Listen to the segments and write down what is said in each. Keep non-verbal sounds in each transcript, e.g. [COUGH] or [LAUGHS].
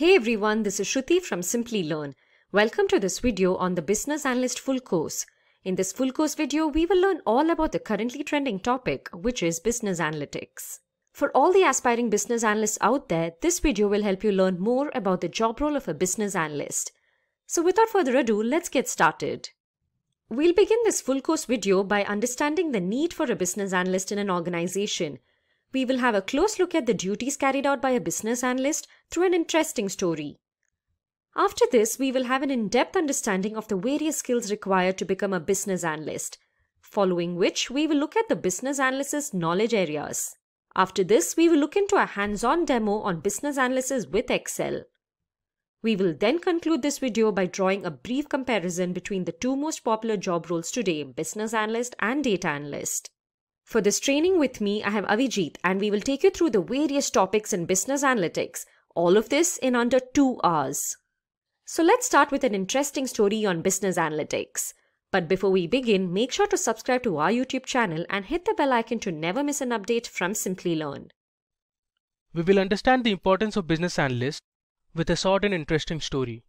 Hey everyone, this is Shruti from Simplilearn. Welcome to this video on the Business Analyst Full Course. In this full course video, we will learn all about the currently trending topic, which is business analytics. For all the aspiring business analysts out there, this video will help you learn more about the job role of a business analyst. So without further ado, let's get started. We'll begin this full course video by understanding the need for a business analyst in an organization we will have a close look at the duties carried out by a business analyst through an interesting story. After this, we will have an in-depth understanding of the various skills required to become a business analyst, following which we will look at the business analyst's knowledge areas. After this, we will look into a hands-on demo on business analysis with Excel. We will then conclude this video by drawing a brief comparison between the two most popular job roles today, business analyst and data analyst. For this training with me, I have Avijit and we will take you through the various topics in business analytics, all of this in under two hours. So let's start with an interesting story on business analytics. But before we begin, make sure to subscribe to our YouTube channel and hit the bell icon to never miss an update from Simplilearn. We will understand the importance of business analysts with a short and interesting story.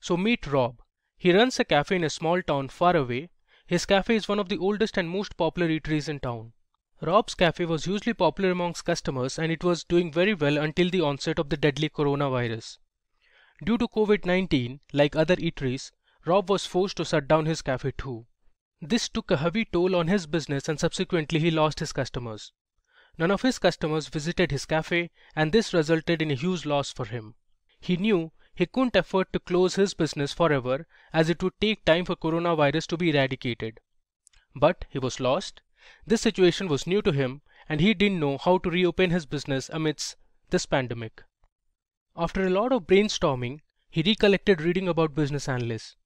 So meet Rob. He runs a cafe in a small town far away his cafe is one of the oldest and most popular eateries in town. Rob's cafe was hugely popular amongst customers and it was doing very well until the onset of the deadly coronavirus. Due to COVID-19, like other eateries, Rob was forced to shut down his cafe too. This took a heavy toll on his business and subsequently he lost his customers. None of his customers visited his cafe and this resulted in a huge loss for him. He knew he couldn't afford to close his business forever as it would take time for coronavirus to be eradicated. But he was lost. This situation was new to him and he didn't know how to reopen his business amidst this pandemic. After a lot of brainstorming, he recollected reading about business analysts.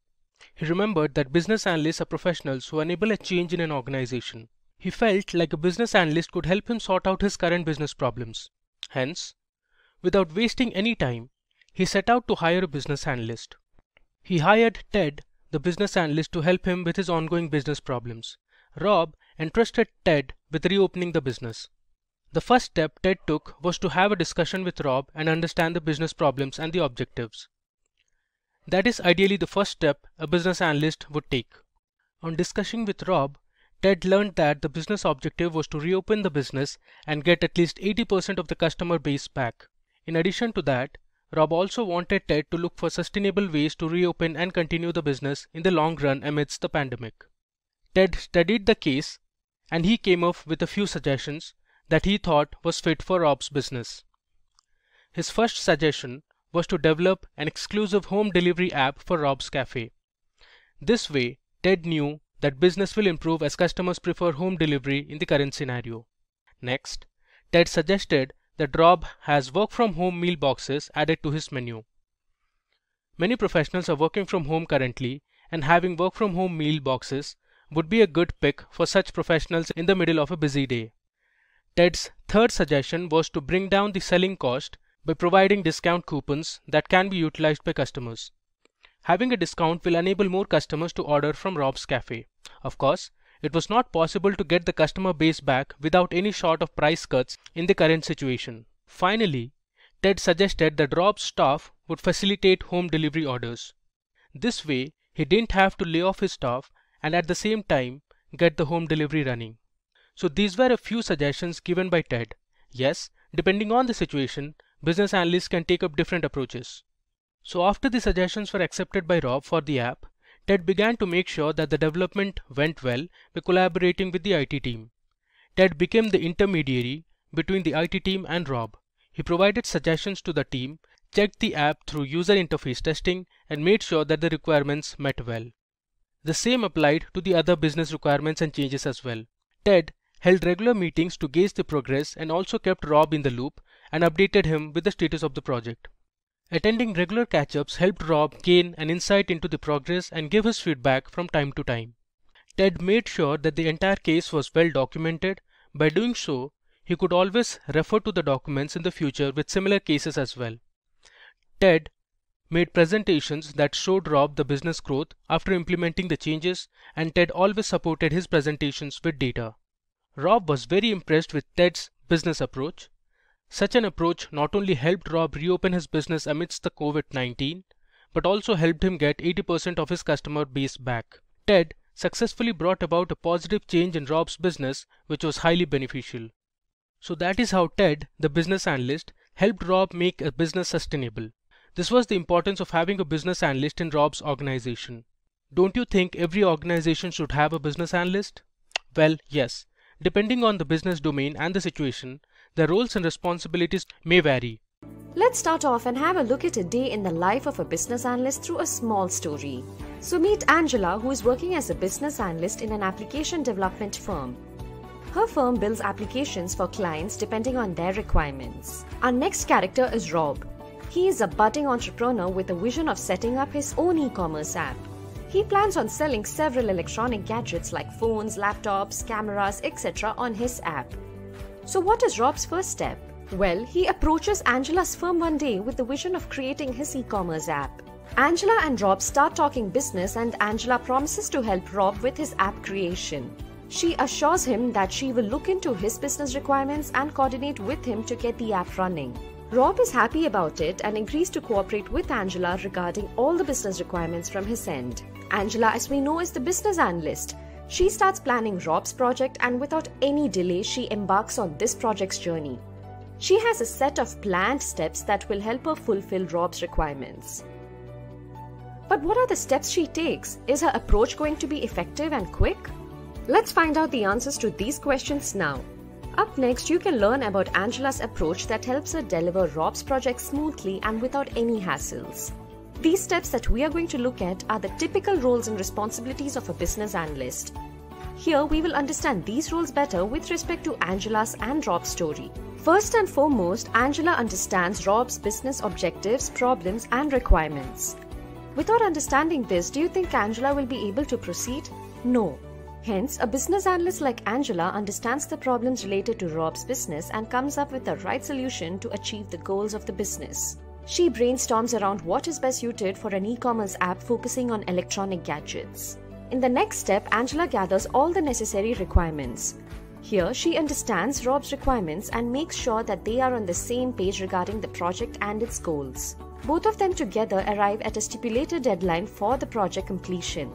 He remembered that business analysts are professionals who enable a change in an organization. He felt like a business analyst could help him sort out his current business problems. Hence, without wasting any time, he set out to hire a business analyst. He hired Ted, the business analyst, to help him with his ongoing business problems. Rob entrusted Ted with reopening the business. The first step Ted took was to have a discussion with Rob and understand the business problems and the objectives. That is ideally the first step a business analyst would take. On discussing with Rob, Ted learned that the business objective was to reopen the business and get at least 80% of the customer base back. In addition to that, Rob also wanted Ted to look for sustainable ways to reopen and continue the business in the long run amidst the pandemic. Ted studied the case and he came up with a few suggestions that he thought was fit for Rob's business. His first suggestion was to develop an exclusive home delivery app for Rob's Cafe. This way, Ted knew that business will improve as customers prefer home delivery in the current scenario. Next, Ted suggested that Rob has work from home meal boxes added to his menu. Many professionals are working from home currently and having work from home meal boxes would be a good pick for such professionals in the middle of a busy day. Ted's third suggestion was to bring down the selling cost by providing discount coupons that can be utilized by customers. Having a discount will enable more customers to order from Rob's Cafe. Of course, it was not possible to get the customer base back without any sort of price cuts in the current situation. Finally, Ted suggested that Rob's staff would facilitate home delivery orders. This way, he didn't have to lay off his staff and at the same time get the home delivery running. So these were a few suggestions given by Ted. Yes, depending on the situation, business analysts can take up different approaches. So after the suggestions were accepted by Rob for the app, Ted began to make sure that the development went well by collaborating with the IT team. Ted became the intermediary between the IT team and Rob. He provided suggestions to the team, checked the app through user interface testing, and made sure that the requirements met well. The same applied to the other business requirements and changes as well. Ted held regular meetings to gauge the progress and also kept Rob in the loop and updated him with the status of the project. Attending regular catch-ups helped Rob gain an insight into the progress and give his feedback from time to time. Ted made sure that the entire case was well documented. By doing so, he could always refer to the documents in the future with similar cases as well. Ted made presentations that showed Rob the business growth after implementing the changes and Ted always supported his presentations with data. Rob was very impressed with Ted's business approach. Such an approach not only helped Rob reopen his business amidst the COVID 19, but also helped him get 80% of his customer base back. Ted successfully brought about a positive change in Rob's business, which was highly beneficial. So that is how Ted, the business analyst, helped Rob make a business sustainable. This was the importance of having a business analyst in Rob's organization. Don't you think every organization should have a business analyst? Well, yes. Depending on the business domain and the situation, their roles and responsibilities may vary. Let's start off and have a look at a day in the life of a business analyst through a small story. So meet Angela who is working as a business analyst in an application development firm. Her firm builds applications for clients depending on their requirements. Our next character is Rob. He is a budding entrepreneur with a vision of setting up his own e-commerce app. He plans on selling several electronic gadgets like phones, laptops, cameras, etc. on his app. So what is Rob's first step? Well, he approaches Angela's firm one day with the vision of creating his e-commerce app. Angela and Rob start talking business and Angela promises to help Rob with his app creation. She assures him that she will look into his business requirements and coordinate with him to get the app running. Rob is happy about it and agrees to cooperate with Angela regarding all the business requirements from his end. Angela, as we know, is the business analyst. She starts planning Rob's project and without any delay, she embarks on this project's journey. She has a set of planned steps that will help her fulfill Rob's requirements. But what are the steps she takes? Is her approach going to be effective and quick? Let's find out the answers to these questions now. Up next, you can learn about Angela's approach that helps her deliver Rob's project smoothly and without any hassles. These steps that we are going to look at are the typical roles and responsibilities of a business analyst. Here, we will understand these roles better with respect to Angela's and Rob's story. First and foremost, Angela understands Rob's business objectives, problems, and requirements. Without understanding this, do you think Angela will be able to proceed? No. Hence, a business analyst like Angela understands the problems related to Rob's business and comes up with the right solution to achieve the goals of the business. She brainstorms around what is best suited for an e-commerce app focusing on electronic gadgets. In the next step, Angela gathers all the necessary requirements. Here, she understands Rob's requirements and makes sure that they are on the same page regarding the project and its goals. Both of them together arrive at a stipulated deadline for the project completion.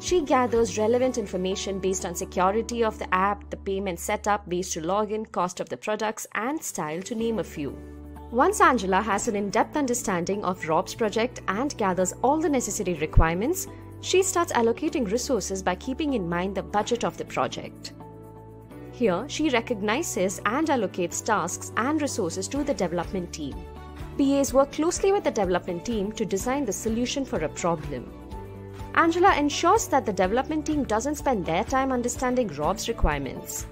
She gathers relevant information based on security of the app, the payment setup based to login, cost of the products, and style to name a few. Once Angela has an in-depth understanding of Rob's project and gathers all the necessary requirements, she starts allocating resources by keeping in mind the budget of the project. Here, she recognizes and allocates tasks and resources to the development team. BAs work closely with the development team to design the solution for a problem. Angela ensures that the development team doesn't spend their time understanding Rob's requirements.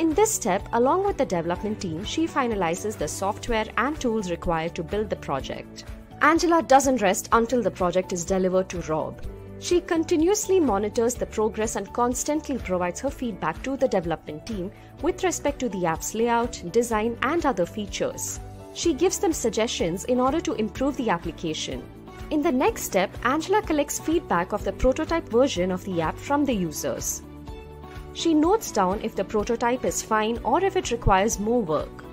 In this step, along with the development team, she finalizes the software and tools required to build the project. Angela doesn't rest until the project is delivered to Rob. She continuously monitors the progress and constantly provides her feedback to the development team with respect to the app's layout, design, and other features. She gives them suggestions in order to improve the application. In the next step, Angela collects feedback of the prototype version of the app from the users. She notes down if the prototype is fine or if it requires more work.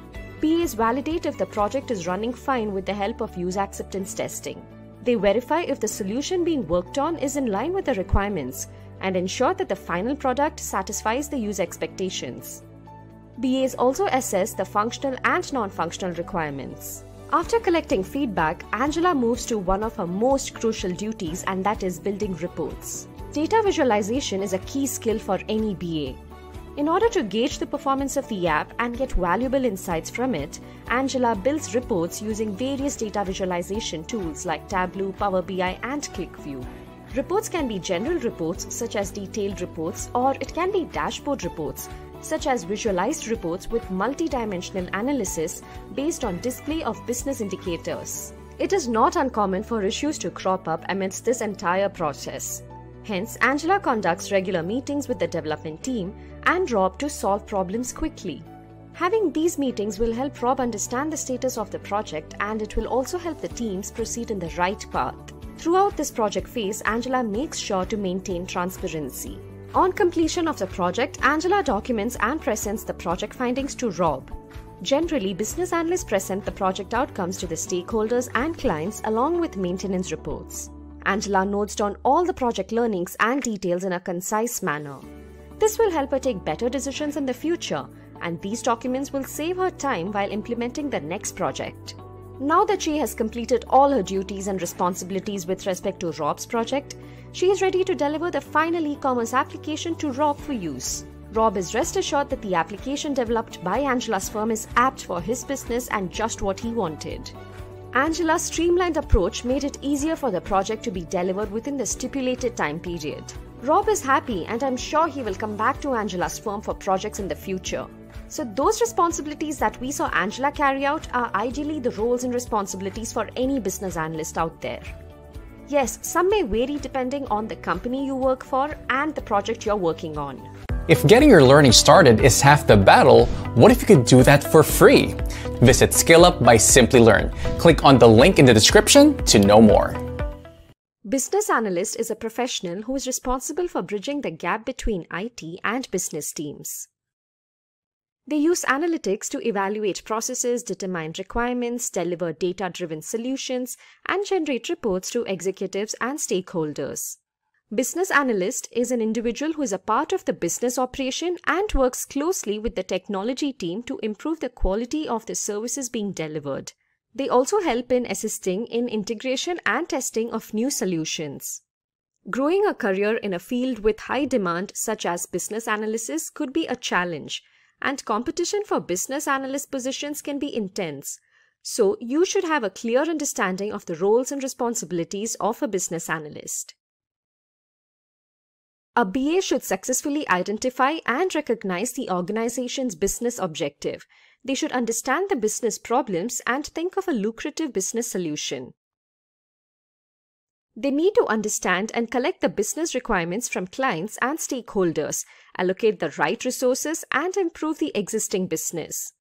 BAs validate if the project is running fine with the help of user acceptance testing. They verify if the solution being worked on is in line with the requirements and ensure that the final product satisfies the user expectations. BAs also assess the functional and non-functional requirements. After collecting feedback, Angela moves to one of her most crucial duties and that is building reports. Data visualization is a key skill for any BA. In order to gauge the performance of the app and get valuable insights from it, Angela builds reports using various data visualization tools like Tableau, Power BI, and QlikView. Reports can be general reports such as detailed reports or it can be dashboard reports such as visualized reports with multi-dimensional analysis based on display of business indicators. It is not uncommon for issues to crop up amidst this entire process. Hence, Angela conducts regular meetings with the development team and Rob to solve problems quickly. Having these meetings will help Rob understand the status of the project and it will also help the teams proceed in the right path. Throughout this project phase, Angela makes sure to maintain transparency. On completion of the project, Angela documents and presents the project findings to Rob. Generally, business analysts present the project outcomes to the stakeholders and clients along with maintenance reports. Angela notes down all the project learnings and details in a concise manner. This will help her take better decisions in the future, and these documents will save her time while implementing the next project. Now that she has completed all her duties and responsibilities with respect to Rob's project, she is ready to deliver the final e commerce application to Rob for use. Rob is rest assured that the application developed by Angela's firm is apt for his business and just what he wanted. Angela's streamlined approach made it easier for the project to be delivered within the stipulated time period. Rob is happy and I'm sure he will come back to Angela's firm for projects in the future. So, those responsibilities that we saw Angela carry out are ideally the roles and responsibilities for any business analyst out there. Yes, some may vary depending on the company you work for and the project you're working on. If getting your learning started is half the battle, what if you could do that for free? Visit SkillUp by Simplilearn. Click on the link in the description to know more. Business analyst is a professional who is responsible for bridging the gap between IT and business teams. They use analytics to evaluate processes, determine requirements, deliver data driven solutions, and generate reports to executives and stakeholders. Business analyst is an individual who is a part of the business operation and works closely with the technology team to improve the quality of the services being delivered. They also help in assisting in integration and testing of new solutions. Growing a career in a field with high demand such as business analysis could be a challenge and competition for business analyst positions can be intense. So you should have a clear understanding of the roles and responsibilities of a business analyst. A BA should successfully identify and recognize the organization's business objective. They should understand the business problems and think of a lucrative business solution. They need to understand and collect the business requirements from clients and stakeholders, allocate the right resources, and improve the existing business.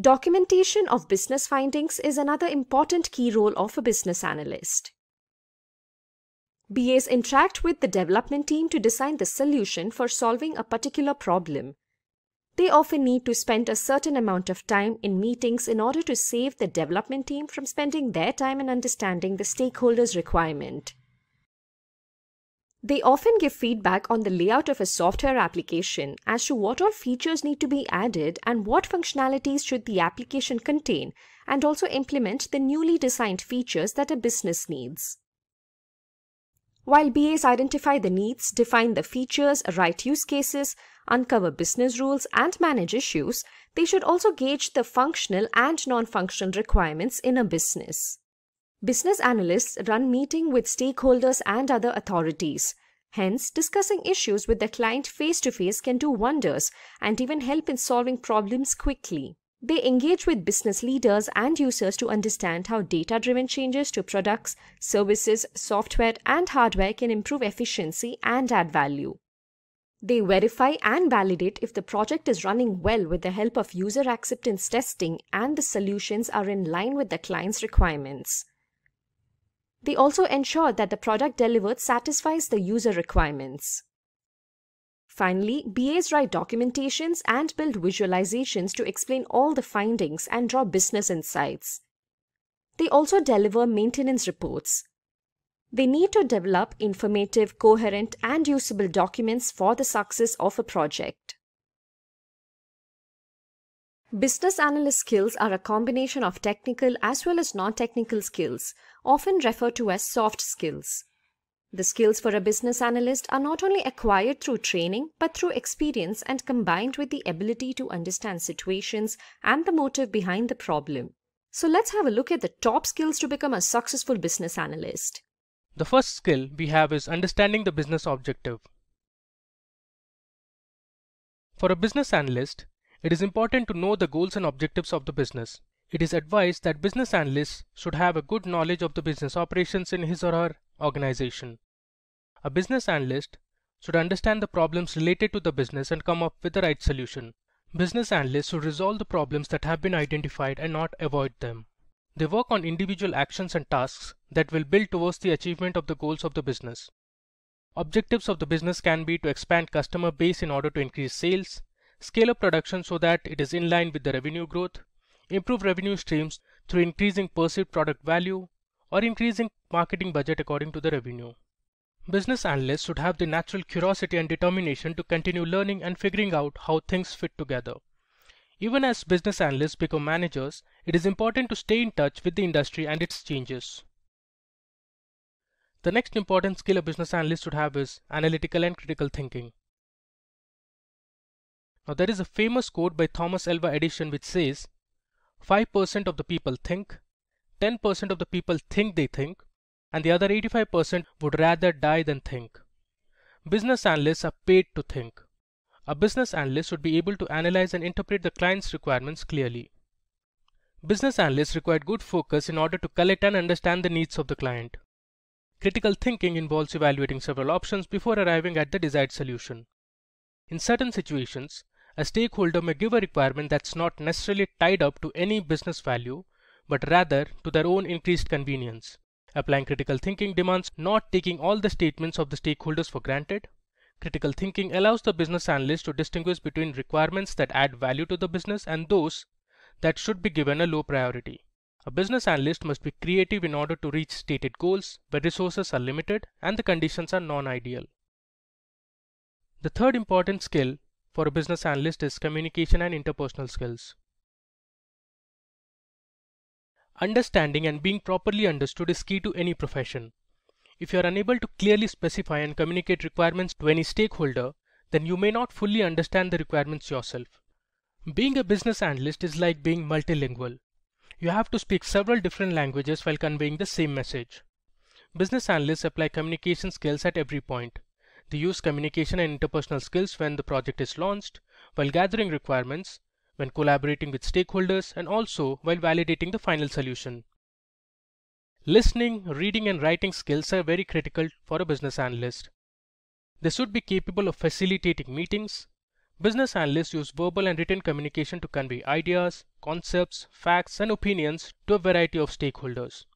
Documentation of business findings is another important key role of a business analyst. BAs interact with the development team to design the solution for solving a particular problem. They often need to spend a certain amount of time in meetings in order to save the development team from spending their time in understanding the stakeholders' requirement. They often give feedback on the layout of a software application as to what all features need to be added and what functionalities should the application contain, and also implement the newly designed features that a business needs. While BAs identify the needs, define the features, write use cases, uncover business rules, and manage issues, they should also gauge the functional and non-functional requirements in a business. Business analysts run meeting with stakeholders and other authorities. Hence, discussing issues with the client face to face can do wonders and even help in solving problems quickly. They engage with business leaders and users to understand how data driven changes to products, services, software, and hardware can improve efficiency and add value. They verify and validate if the project is running well with the help of user acceptance testing and the solutions are in line with the client's requirements. They also ensure that the product delivered satisfies the user requirements. Finally, BAs write documentations and build visualizations to explain all the findings and draw business insights. They also deliver maintenance reports. They need to develop informative, coherent, and usable documents for the success of a project. Business analyst skills are a combination of technical as well as non-technical skills, often referred to as soft skills. The skills for a business analyst are not only acquired through training, but through experience and combined with the ability to understand situations and the motive behind the problem. So let's have a look at the top skills to become a successful business analyst. The first skill we have is understanding the business objective. For a business analyst, it is important to know the goals and objectives of the business. It is advised that business analysts should have a good knowledge of the business operations in his or her organization. A business analyst should understand the problems related to the business and come up with the right solution. Business analysts should resolve the problems that have been identified and not avoid them. They work on individual actions and tasks that will build towards the achievement of the goals of the business. Objectives of the business can be to expand customer base in order to increase sales, scale up production so that it is in line with the revenue growth, improve revenue streams through increasing perceived product value, or increasing marketing budget according to the revenue. Business analysts should have the natural curiosity and determination to continue learning and figuring out how things fit together. Even as business analysts become managers, it is important to stay in touch with the industry and its changes. The next important skill a business analyst should have is analytical and critical thinking. Now there is a famous quote by Thomas Alva Edison which says, 5% of the people think, 10% of the people think they think, and the other 85% would rather die than think. Business analysts are paid to think. A business analyst should be able to analyze and interpret the client's requirements clearly. Business analysts require good focus in order to collect and understand the needs of the client. Critical thinking involves evaluating several options before arriving at the desired solution. In certain situations, a stakeholder may give a requirement that's not necessarily tied up to any business value, but rather to their own increased convenience. Applying critical thinking demands not taking all the statements of the stakeholders for granted. Critical thinking allows the business analyst to distinguish between requirements that add value to the business and those that should be given a low priority. A business analyst must be creative in order to reach stated goals where resources are limited and the conditions are non-ideal. The third important skill for a business analyst is communication and interpersonal skills. Understanding and being properly understood is key to any profession. If you are unable to clearly specify and communicate requirements to any stakeholder, then you may not fully understand the requirements yourself. Being a business analyst is like being multilingual. You have to speak several different languages while conveying the same message. Business analysts apply communication skills at every point. They use communication and interpersonal skills when the project is launched, while gathering requirements, when collaborating with stakeholders, and also while validating the final solution. Listening, reading, and writing skills are very critical for a business analyst. They should be capable of facilitating meetings, Business analysts use verbal and written communication to convey ideas, concepts, facts, and opinions to a variety of stakeholders.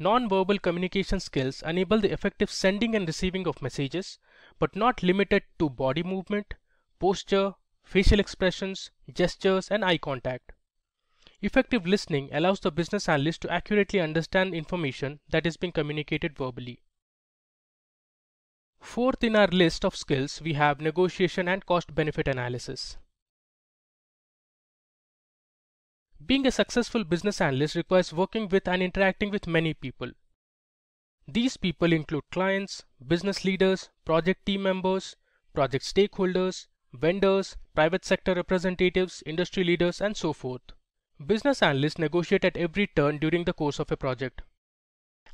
Non-verbal communication skills enable the effective sending and receiving of messages, but not limited to body movement, posture, facial expressions, gestures, and eye contact. Effective listening allows the business analyst to accurately understand information that is being communicated verbally. Fourth in our list of skills, we have negotiation and cost benefit analysis. Being a successful business analyst requires working with and interacting with many people. These people include clients, business leaders, project team members, project stakeholders, vendors, private sector representatives, industry leaders, and so forth. Business analysts negotiate at every turn during the course of a project.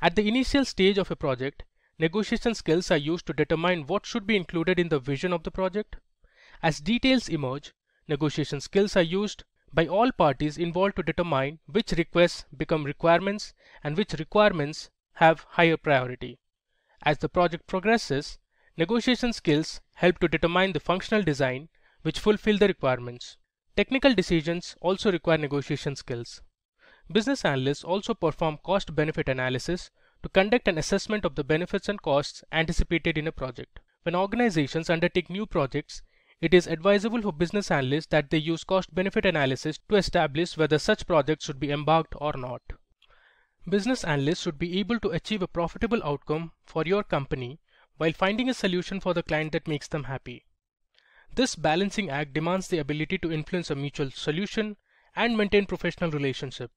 At the initial stage of a project, Negotiation skills are used to determine what should be included in the vision of the project. As details emerge, negotiation skills are used by all parties involved to determine which requests become requirements and which requirements have higher priority. As the project progresses, negotiation skills help to determine the functional design which fulfill the requirements. Technical decisions also require negotiation skills. Business analysts also perform cost benefit analysis to conduct an assessment of the benefits and costs anticipated in a project. When organizations undertake new projects, it is advisable for business analysts that they use cost benefit analysis to establish whether such projects should be embarked or not. Business analysts should be able to achieve a profitable outcome for your company while finding a solution for the client that makes them happy. This balancing act demands the ability to influence a mutual solution and maintain professional relationship.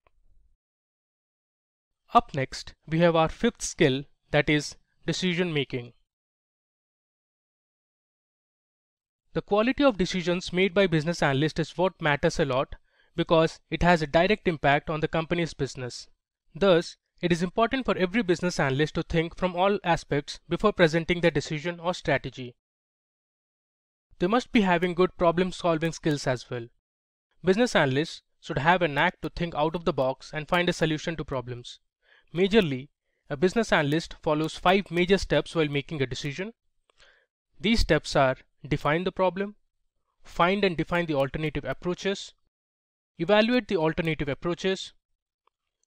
Up next, we have our fifth skill that is decision making. The quality of decisions made by business analysts is what matters a lot because it has a direct impact on the company's business. Thus, it is important for every business analyst to think from all aspects before presenting their decision or strategy. They must be having good problem solving skills as well. Business analysts should have a knack to think out of the box and find a solution to problems. Majorly, a business analyst follows five major steps while making a decision. These steps are define the problem, find and define the alternative approaches, evaluate the alternative approaches,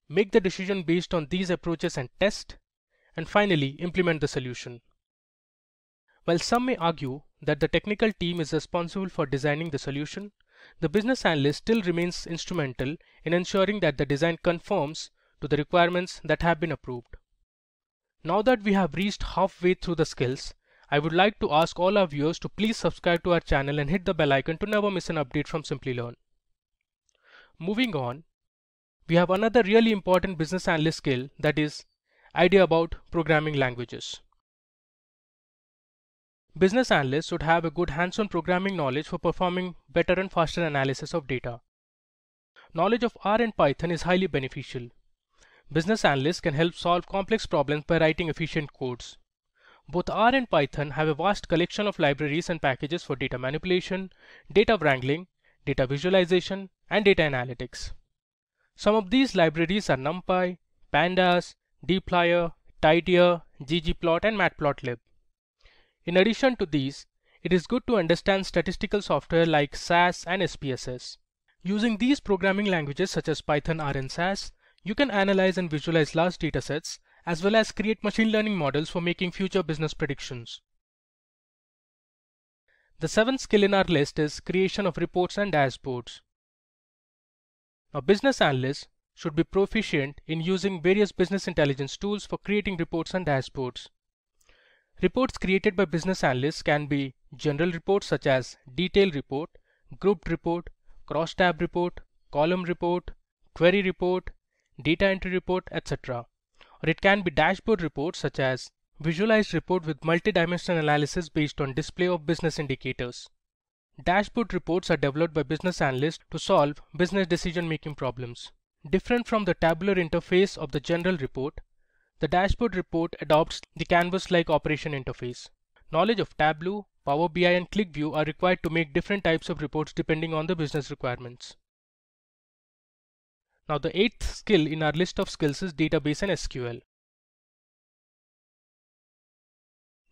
make the decision based on these approaches and test, and finally implement the solution. While some may argue that the technical team is responsible for designing the solution, the business analyst still remains instrumental in ensuring that the design conforms to the requirements that have been approved. Now that we have reached halfway through the skills, I would like to ask all our viewers to please subscribe to our channel and hit the bell icon to never miss an update from Simplilearn. Moving on, we have another really important business analyst skill that is idea about programming languages. Business analysts should have a good hands-on programming knowledge for performing better and faster analysis of data. Knowledge of R and Python is highly beneficial. Business analysts can help solve complex problems by writing efficient codes. Both R and Python have a vast collection of libraries and packages for data manipulation, data wrangling, data visualization, and data analytics. Some of these libraries are NumPy, Pandas, dplyr, tidyr, ggplot, and matplotlib. In addition to these, it is good to understand statistical software like SAS and SPSS. Using these programming languages such as Python, R, and SAS, you can analyze and visualize large datasets as well as create machine learning models for making future business predictions. The seventh skill in our list is creation of reports and dashboards. Now business analysts should be proficient in using various business intelligence tools for creating reports and dashboards. Reports created by business analysts can be general reports such as detail report, grouped report, cross-tab report, column report, query report, data entry report, etc. Or it can be dashboard reports such as visualized report with multi-dimensional analysis based on display of business indicators. Dashboard reports are developed by business analysts to solve business decision-making problems. Different from the tabular interface of the general report, the dashboard report adopts the canvas-like operation interface. Knowledge of Tableau, Power BI and QlikView are required to make different types of reports depending on the business requirements. Now the eighth skill in our list of skills is database and SQL.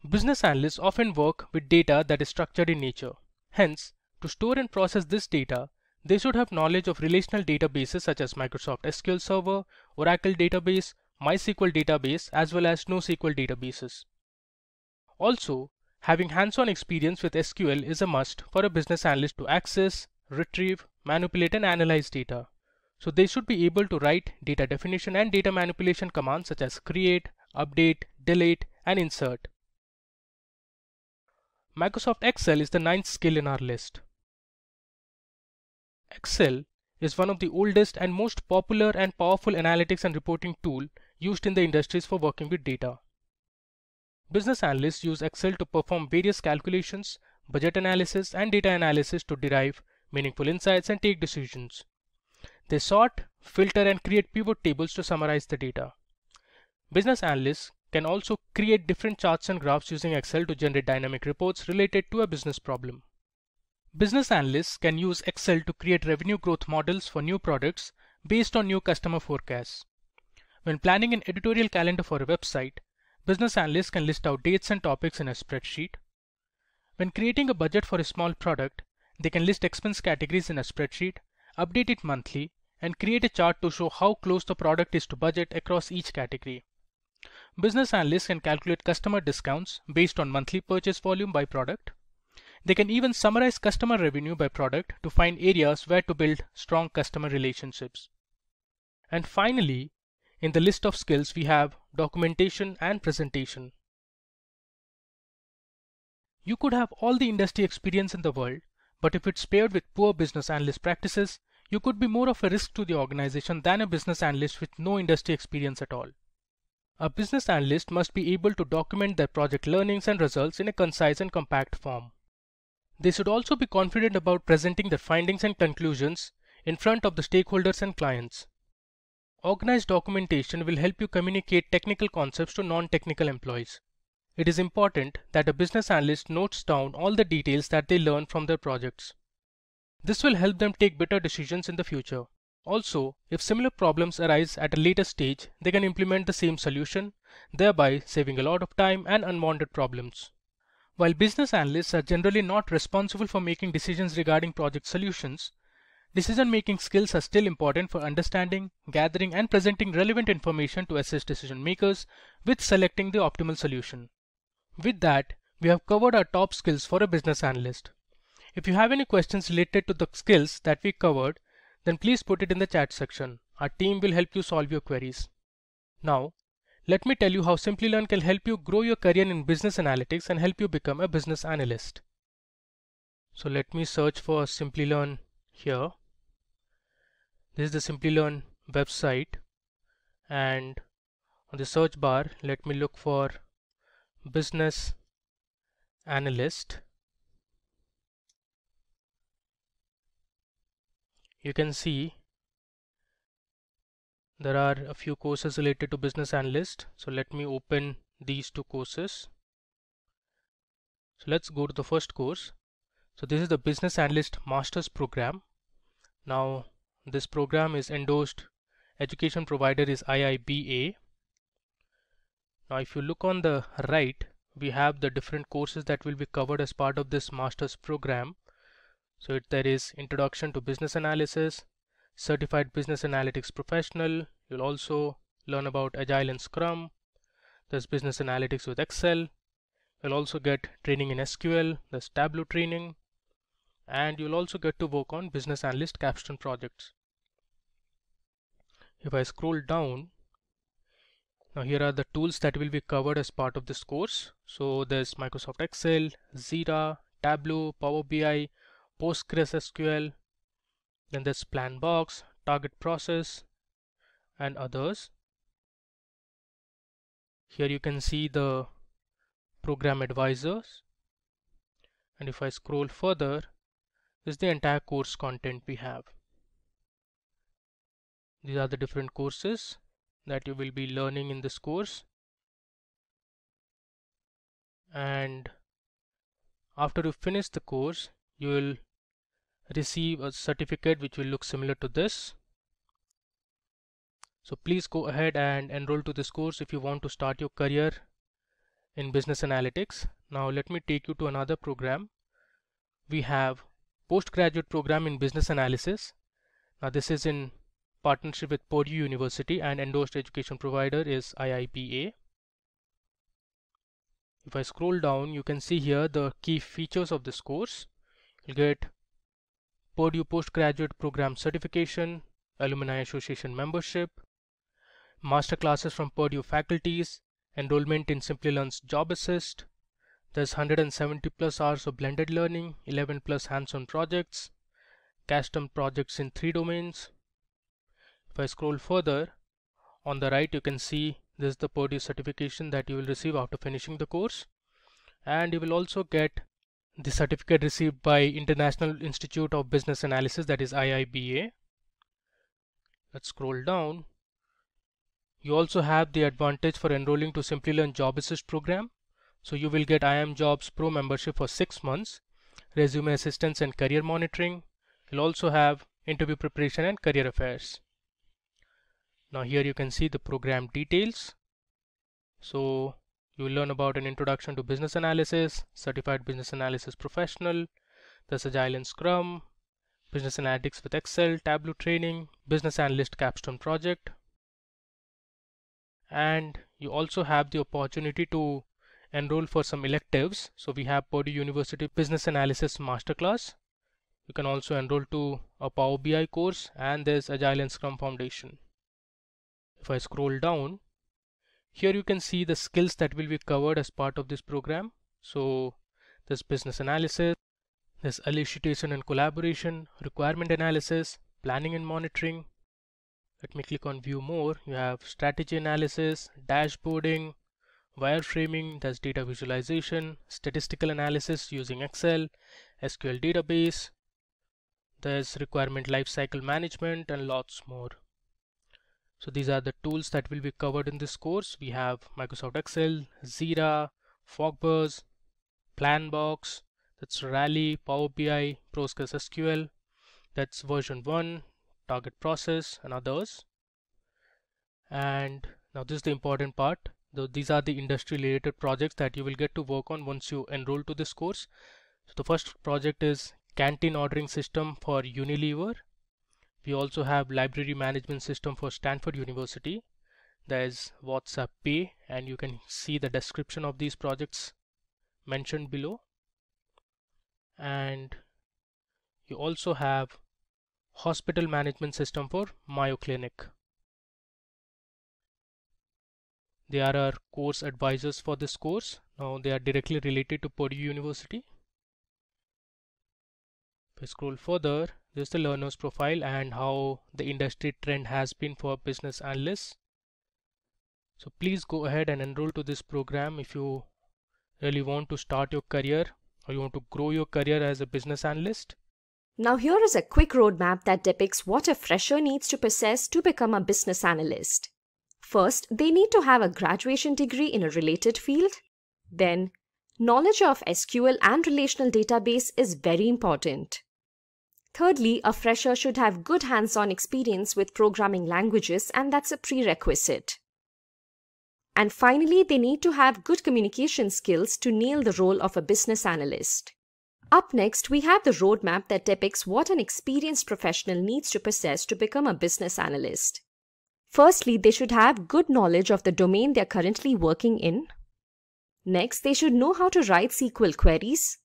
Business analysts often work with data that is structured in nature. Hence, to store and process this data, they should have knowledge of relational databases such as Microsoft SQL Server, Oracle Database, MySQL Database as well as NoSQL databases. Also, having hands-on experience with SQL is a must for a business analyst to access, retrieve, manipulate and analyze data. So they should be able to write data definition and data manipulation commands such as create, update, delete, and insert. Microsoft Excel is the ninth skill in our list. Excel is one of the oldest and most popular and powerful analytics and reporting tool used in the industries for working with data. Business analysts use Excel to perform various calculations, budget analysis, and data analysis to derive meaningful insights and take decisions. They sort, filter and create pivot tables to summarize the data. Business analysts can also create different charts and graphs using Excel to generate dynamic reports related to a business problem. Business analysts can use Excel to create revenue growth models for new products based on new customer forecasts. When planning an editorial calendar for a website, business analysts can list out dates and topics in a spreadsheet. When creating a budget for a small product, they can list expense categories in a spreadsheet, update it monthly, and create a chart to show how close the product is to budget across each category. Business analysts can calculate customer discounts based on monthly purchase volume by product. They can even summarize customer revenue by product to find areas where to build strong customer relationships. And finally, in the list of skills we have documentation and presentation. You could have all the industry experience in the world, but if it's paired with poor business analyst practices, you could be more of a risk to the organization than a business analyst with no industry experience at all. A business analyst must be able to document their project learnings and results in a concise and compact form. They should also be confident about presenting their findings and conclusions in front of the stakeholders and clients. Organized documentation will help you communicate technical concepts to non-technical employees. It is important that a business analyst notes down all the details that they learn from their projects. This will help them take better decisions in the future. Also, if similar problems arise at a later stage, they can implement the same solution, thereby saving a lot of time and unwanted problems. While business analysts are generally not responsible for making decisions regarding project solutions, decision-making skills are still important for understanding, gathering and presenting relevant information to assist decision makers with selecting the optimal solution. With that, we have covered our top skills for a business analyst. If you have any questions related to the skills that we covered, then please put it in the chat section. Our team will help you solve your queries. Now, let me tell you how Simplilearn can help you grow your career in business analytics and help you become a business analyst. So let me search for Simplilearn here. This is the Simplilearn website and on the search bar let me look for business analyst you can see there are a few courses related to business analyst. So let me open these two courses. So let's go to the first course. So this is the business analyst masters program. Now this program is endorsed education provider is IIBA now if you look on the right we have the different courses that will be covered as part of this master's program so it, there is introduction to business analysis certified business analytics professional you'll also learn about agile and scrum. There's business analytics with excel. You'll also get training in sql there's tableau training. And you'll also get to work on business analyst capstone projects. If i scroll down now here are the tools that will be covered as part of this course. So there's Microsoft Excel, Jira, Tableau, Power BI, PostgreSQL, then there's Planbox, Target Process and others. Here you can see the program advisors and if I scroll further this is the entire course content we have. These are the different courses that you will be learning in this course and after you finish the course you will receive a certificate which will look similar to this so please go ahead and enroll to this course if you want to start your career in business analytics now let me take you to another program we have postgraduate program in business analysis now this is in partnership with Purdue University and endorsed education provider is IIBA. If I scroll down, you can see here the key features of this course. You'll get Purdue Postgraduate Program Certification, Alumni Association membership, master classes from Purdue faculties, enrollment in Simplilearn's Job Assist, there's 170 plus hours of blended learning, 11 plus hands-on projects, custom projects in three domains, if I scroll further on the right you can see this is the Purdue certification that you will receive after finishing the course. And you will also get the certificate received by International Institute of Business Analysis that is IIBA. Let's scroll down. You also have the advantage for enrolling to Simplilearn Job Assist program. So you will get iimjobs Pro membership for 6 months, resume assistance and career monitoring. You'll also have interview preparation and career affairs now here you can see the program details so you will learn about an introduction to business analysis certified business analysis professional there's agile and scrum business analytics with excel tableau training business analyst capstone project. And you also have the opportunity to enroll for some electives. So we have Purdue University Business Analysis Masterclass. You can also enroll to a Power BI course and there's Agile and Scrum Foundation. If I scroll down, here you can see the skills that will be covered as part of this program. So there's business analysis, there's elicitation and collaboration, requirement analysis, planning and monitoring. Let me click on view more. You have strategy analysis, dashboarding, wireframing, there's data visualization, statistical analysis using Excel, SQL database, there's requirement lifecycle management and lots more. So these are the tools that will be covered in this course. We have Microsoft Excel, Jira, FogBugz, Planbox, that's Rally, Power BI, PostgreSQL, that's version 1, target process and others. And now this is the important part. These are the industry related projects that you will get to work on once you enroll to this course. So the first project is canteen ordering system for Unilever we also have library management system for Stanford University. There's WhatsApp Pay and you can see the description of these projects mentioned below and you also have hospital management system for Mayo Clinic. They are our course advisors for this course. Now they are directly related to Purdue University. If I scroll further, this is the learner's profile and how the industry trend has been for business analysts. So please go ahead and enroll to this program if you really want to start your career or you want to grow your career as a business analyst. Now here is a quick roadmap that depicts what a fresher needs to possess to become a business analyst. First, they need to have a graduation degree in a related field. Then, knowledge of SQL and relational database is very important. Thirdly, a fresher should have good hands-on experience with programming languages and that's a prerequisite. And finally, they need to have good communication skills to nail the role of a business analyst. Up next, we have the roadmap that depicts what an experienced professional needs to possess to become a business analyst. Firstly, they should have good knowledge of the domain they're currently working in. Next, they should know how to write SQL queries.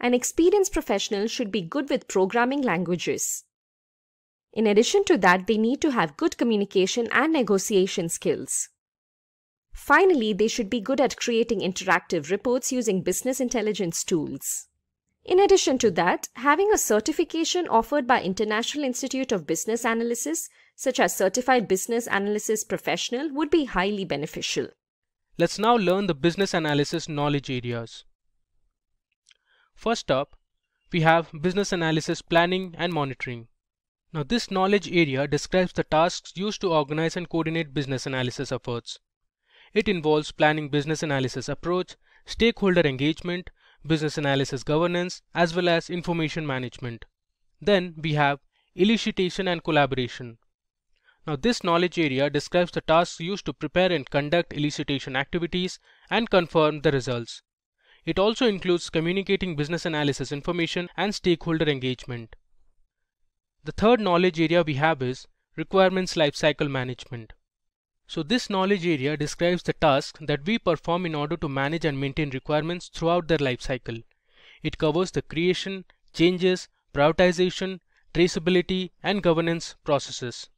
An experienced professional should be good with programming languages. In addition to that, they need to have good communication and negotiation skills. Finally, they should be good at creating interactive reports using business intelligence tools. In addition to that, having a certification offered by International Institute of Business Analysis, such as Certified Business Analysis Professional, would be highly beneficial. Let's now learn the business analysis knowledge areas. First up, we have business analysis planning and monitoring. Now this knowledge area describes the tasks used to organize and coordinate business analysis efforts. It involves planning business analysis approach, stakeholder engagement, business analysis governance, as well as information management. Then we have elicitation and collaboration. Now this knowledge area describes the tasks used to prepare and conduct elicitation activities and confirm the results. It also includes communicating business analysis information and stakeholder engagement. The third knowledge area we have is requirements lifecycle management. So this knowledge area describes the tasks that we perform in order to manage and maintain requirements throughout their life cycle. It covers the creation, changes, prioritization, traceability, and governance processes.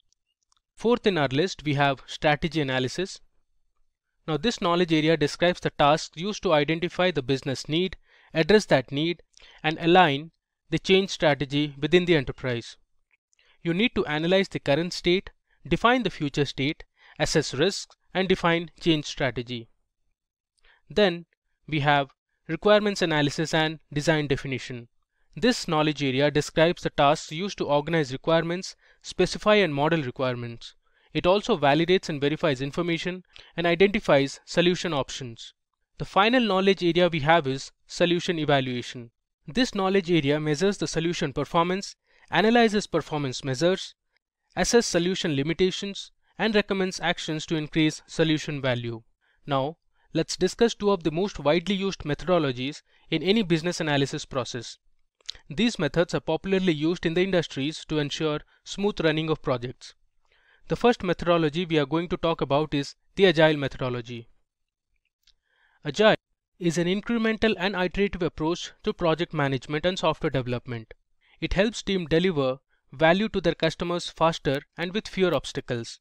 Fourth in our list, we have strategy analysis. Now this knowledge area describes the tasks used to identify the business need, address that need, and align the change strategy within the enterprise. You need to analyze the current state, define the future state, assess risks, and define change strategy. Then we have requirements analysis and design definition. This knowledge area describes the tasks used to organize requirements, specify and model requirements. It also validates and verifies information and identifies solution options. The final knowledge area we have is solution evaluation. This knowledge area measures the solution performance, analyzes performance measures, assess solution limitations, and recommends actions to increase solution value. Now, let's discuss two of the most widely used methodologies in any business analysis process. These methods are popularly used in the industries to ensure smooth running of projects. The first methodology we are going to talk about is the Agile methodology. Agile is an incremental and iterative approach to project management and software development. It helps teams deliver value to their customers faster and with fewer obstacles.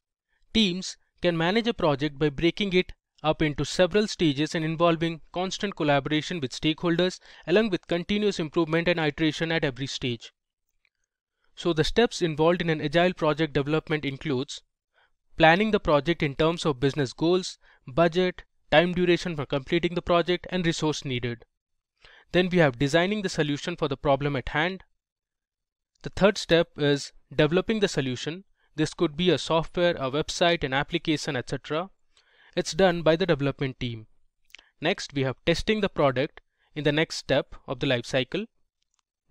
Teams can manage a project by breaking it up into several stages and involving constant collaboration with stakeholders along with continuous improvement and iteration at every stage. So the steps involved in an agile project development includes planning the project in terms of business goals, budget, time duration for completing the project and resource needed. Then we have designing the solution for the problem at hand. The third step is developing the solution this could be a software, a website, an application, etc. It's done by the development team. Next, we have testing the product in the next step of the life cycle,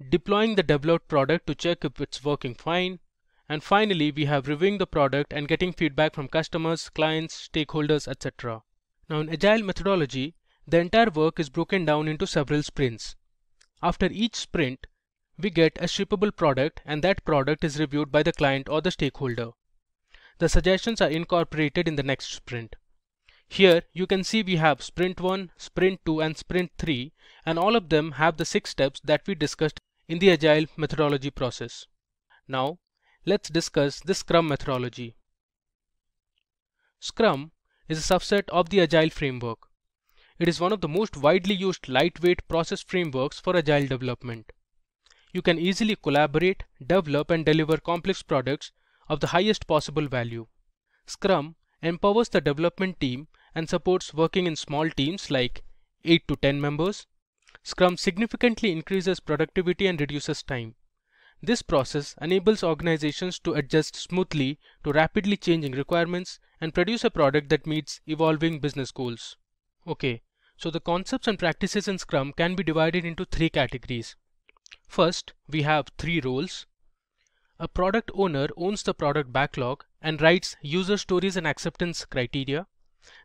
deploying the developed product to check if it's working fine, and finally, we have reviewing the product and getting feedback from customers, clients, stakeholders, etc. Now in Agile methodology, the entire work is broken down into several sprints. After each sprint, we get a shippable product and that product is reviewed by the client or the stakeholder. The suggestions are incorporated in the next sprint. Here you can see we have sprint 1, sprint 2 and sprint 3 and all of them have the 6 steps that we discussed in the agile methodology process. Now let's discuss the Scrum methodology. Scrum is a subset of the Agile framework. It is one of the most widely used lightweight process frameworks for agile development. You can easily collaborate, develop and deliver complex products of the highest possible value. Scrum empowers the development team and supports working in small teams like 8 to 10 members. Scrum significantly increases productivity and reduces time. This process enables organizations to adjust smoothly to rapidly changing requirements and produce a product that meets evolving business goals. Okay, so the concepts and practices in Scrum can be divided into three categories. First, we have three roles. A product owner owns the product backlog and writes user stories and acceptance criteria.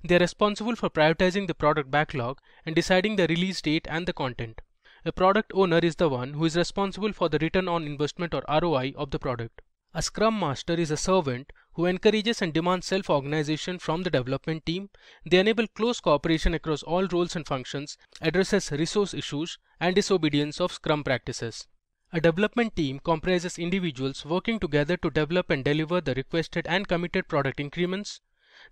They are responsible for prioritizing the product backlog and deciding the release date and the content. A product owner is the one who is responsible for the return on investment or ROI of the product. A Scrum Master is a servant who encourages and demands self-organization from the development team. They enable close cooperation across all roles and functions, addresses resource issues, and disobedience of Scrum practices. A development team comprises individuals working together to develop and deliver the requested and committed product increments.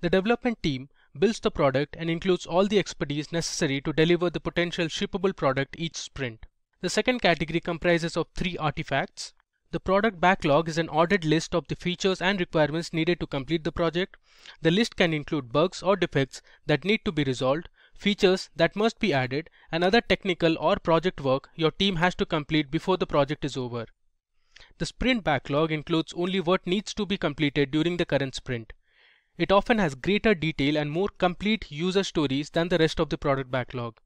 The development team builds the product and includes all the expertise necessary to deliver the potential shippable product each sprint. The second category comprises of three artifacts. The product backlog is an ordered list of the features and requirements needed to complete the project. The list can include bugs or defects that need to be resolved, features that must be added, and other technical or project work your team has to complete before the project is over. The sprint backlog includes only what needs to be completed during the current sprint. It often has greater detail and more complete user stories than the rest of the product backlog.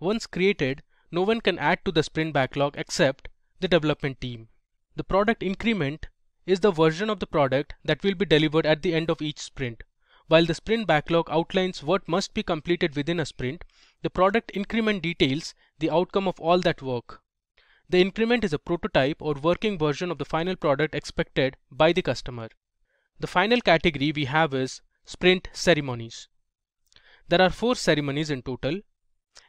Once created, no one can add to the sprint backlog except the development team. The product increment is the version of the product that will be delivered at the end of each sprint. While the sprint backlog outlines what must be completed within a sprint, the product increment details the outcome of all that work. The increment is a prototype or working version of the final product expected by the customer. The final category we have is sprint ceremonies. There are four ceremonies in total.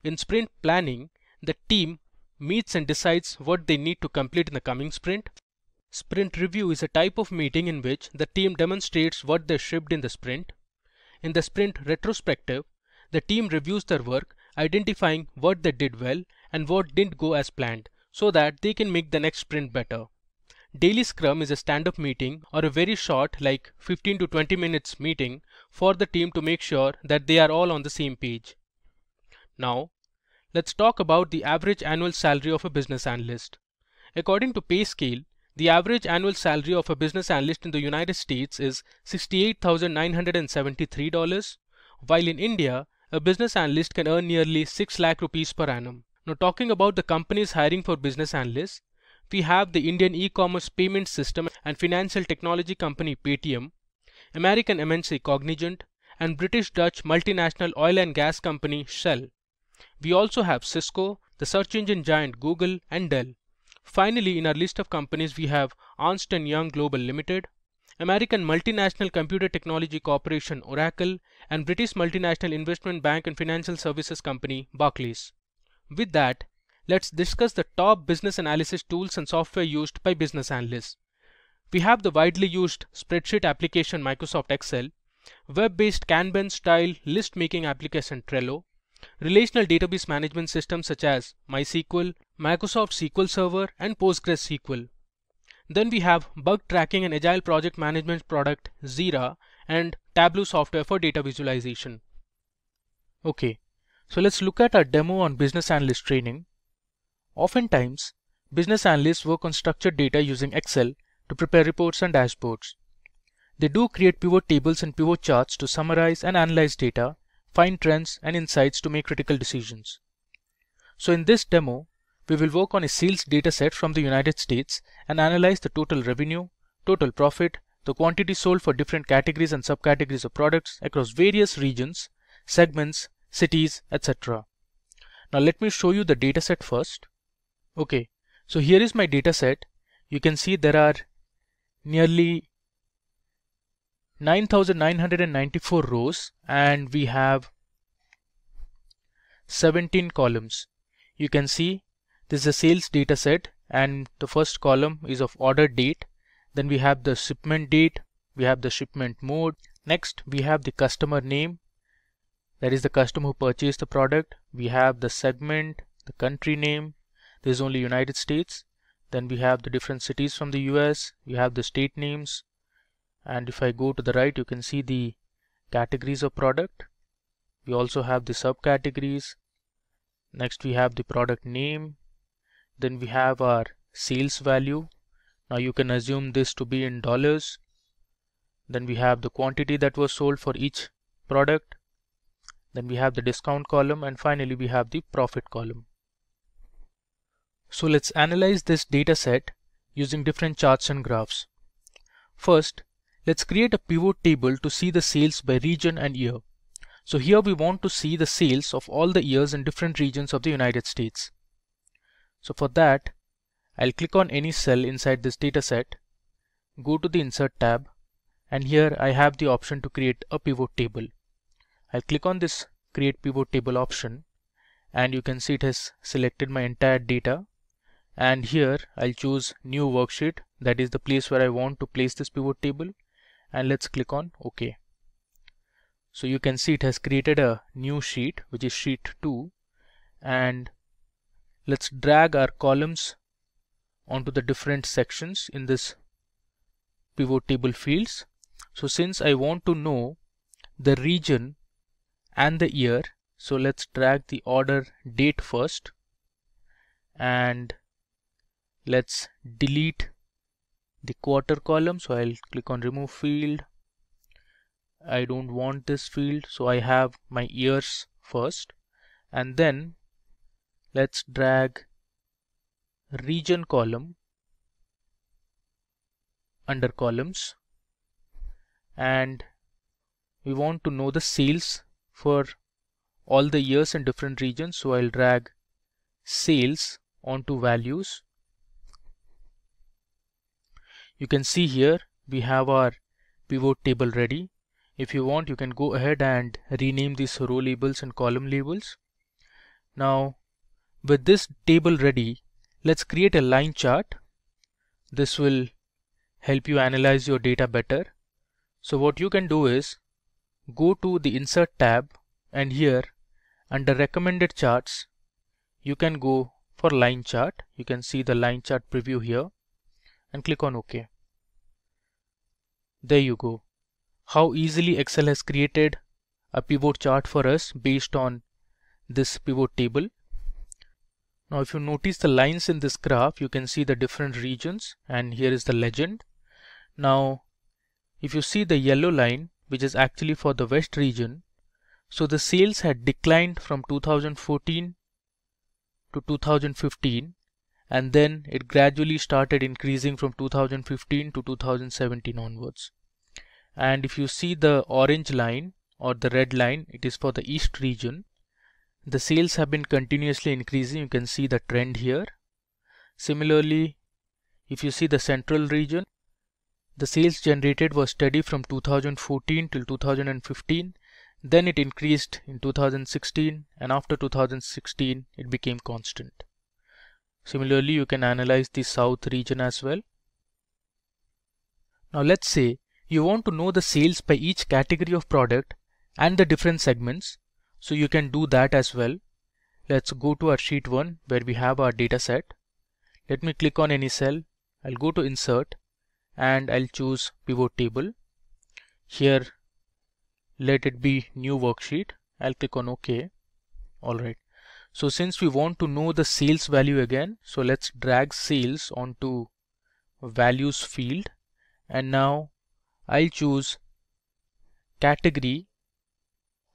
In sprint planning, the team meets and decides what they need to complete in the coming sprint. Sprint review is a type of meeting in which the team demonstrates what they shipped in the sprint. In the sprint retrospective, the team reviews their work, identifying what they did well and what didn't go as planned so that they can make the next sprint better. Daily Scrum is a stand-up meeting or a very short like 15 to 20 minutes meeting for the team to make sure that they are all on the same page. Now, let's talk about the average annual salary of a business analyst. According to PayScale, the average annual salary of a business analyst in the United States is $68,973, while in India, a business analyst can earn nearly 6 lakh rupees per annum. Now talking about the companies hiring for business analysts, we have the Indian e-commerce payment system and financial technology company Paytm, American MNC Cognizant, and British Dutch multinational oil and gas company Shell. We also have Cisco, the search engine giant Google, and Dell. Finally, in our list of companies, we have Ernst & Young Global Limited, American multinational computer technology corporation Oracle, and British multinational investment bank and financial services company Barclays. With that, let's discuss the top business analysis tools and software used by business analysts. We have the widely used spreadsheet application Microsoft Excel, web-based Kanban style list making application Trello, relational database management systems such as MySQL, Microsoft SQL Server, and PostgreSQL. Then we have bug tracking and agile project management product Jira and Tableau software for data visualization. Okay, so let's look at our demo on business analyst training. Oftentimes, business analysts work on structured data using Excel to prepare reports and dashboards. They do create pivot tables and pivot charts to summarize and analyze data, find trends and insights to make critical decisions. So in this demo, we will work on a sales dataset from the United States and analyze the total revenue, total profit, the quantity sold for different categories and subcategories of products across various regions, segments, cities, etc. Now let me show you the dataset first. Okay, so here is my data set. You can see there are nearly 9994 rows and we have 17 columns. You can see this is a sales data set and the first column is of order date. Then we have the shipment date, we have the shipment mode. Next we have the customer name that is the customer who purchased the product. We have the segment, the country name, is only United States. Then we have the different cities from the US, we have the state names, and if I go to the right you can see the categories of product. We also have the subcategories. Next we have the product name. Then we have our sales value. Now you can assume this to be in dollars. Then we have the quantity that was sold for each product. Then we have the discount column. And finally we have the profit column so let's analyze this data set using different charts and graphs first Let's create a pivot table to see the sales by region and year. So here we want to see the sales of all the years in different regions of the United States. So for that, I'll click on any cell inside this dataset, go to the Insert tab, and here I have the option to create a pivot table. I'll click on this Create Pivot Table option, and you can see it has selected my entire data. And here I'll choose New Worksheet, that is the place where I want to place this pivot table and let's click on OK. So you can see it has created a new sheet which is sheet 2 and let's drag our columns onto the different sections in this pivot table fields. So since I want to know the region and the year so let's drag the order date first and let's delete the quarter column. So I'll click on remove field. I don't want this field so I have my years first. And then let's drag region column under columns. And we want to know the sales for all the years in different regions. So I'll drag sales onto values you can see here we have our pivot table ready. If you want you can go ahead and rename these row labels and column labels. Now with this table ready let's create a line chart. This will help you analyze your data better. So what you can do is go to the insert tab and here under recommended charts you can go for line chart. You can see the line chart preview here and click on OK. There you go. How easily Excel has created a pivot chart for us based on this pivot table. Now if you notice the lines in this graph, you can see the different regions and here is the legend. Now if you see the yellow line, which is actually for the west region, so the sales had declined from 2014 to 2015 and then it gradually started increasing from 2015 to 2017 onwards. And if you see the orange line or the red line it is for the east region. The sales have been continuously increasing. You can see the trend here. Similarly if you see the central region the sales generated was steady from 2014 till 2015 then it increased in 2016 and after 2016 it became constant Similarly, you can analyze the south region as well. Now let's say you want to know the sales by each category of product and the different segments. So you can do that as well. Let's go to our sheet 1 where we have our data set. Let me click on any cell. I'll go to insert and I'll choose pivot table. Here let it be new worksheet. I'll click on OK. Alright. So since we want to know the sales value again, so let's drag sales onto values field and now I'll choose category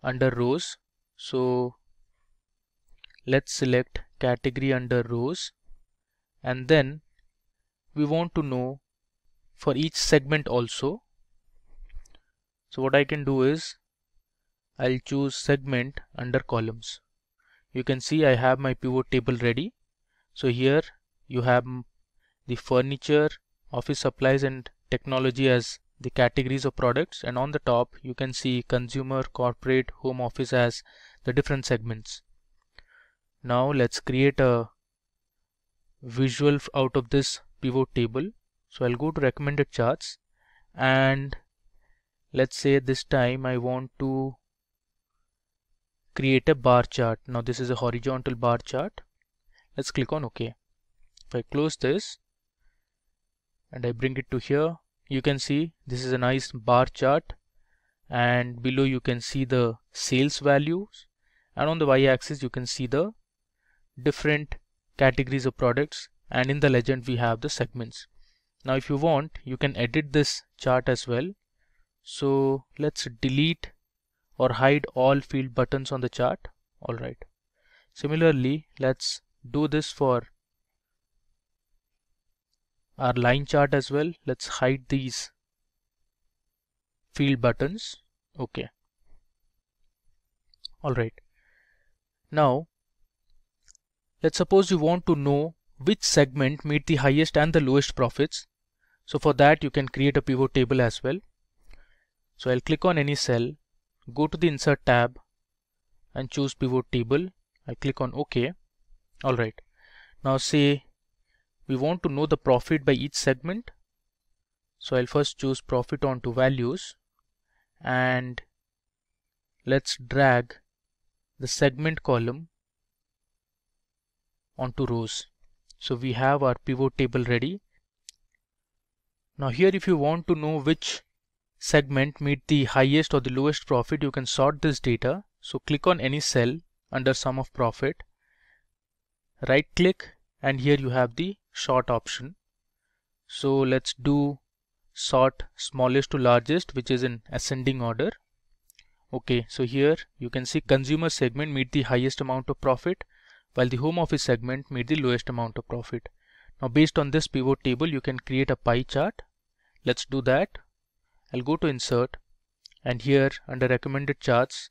under rows. So let's select category under rows and then we want to know for each segment also. So what I can do is I'll choose segment under columns you can see I have my pivot table ready so here you have the furniture office supplies and technology as the categories of products and on the top you can see consumer, corporate, home office as the different segments. Now let's create a visual out of this pivot table. So I'll go to recommended charts and let's say this time I want to create a bar chart. Now this is a horizontal bar chart. Let's click on OK. If I close this and I bring it to here, you can see this is a nice bar chart and below you can see the sales values and on the y-axis you can see the different categories of products and in the legend we have the segments. Now if you want you can edit this chart as well. So let's delete or hide all field buttons on the chart. Alright similarly let's do this for our line chart as well. Let's hide these field buttons. Okay. Alright now let's suppose you want to know which segment made the highest and the lowest profits. So for that you can create a pivot table as well. So I'll click on any cell go to the insert tab and choose pivot table. I click on OK. Alright now say we want to know the profit by each segment. So I'll first choose profit onto values and let's drag the segment column onto rows. So we have our pivot table ready. Now here if you want to know which segment meet the highest or the lowest profit, you can sort this data. So click on any cell under sum of profit, right click and here you have the sort option. So let's do sort smallest to largest which is in ascending order. Okay, so here you can see consumer segment meet the highest amount of profit while the home office segment meet the lowest amount of profit. Now based on this pivot table you can create a pie chart. Let's do that. I'll go to insert and here under recommended charts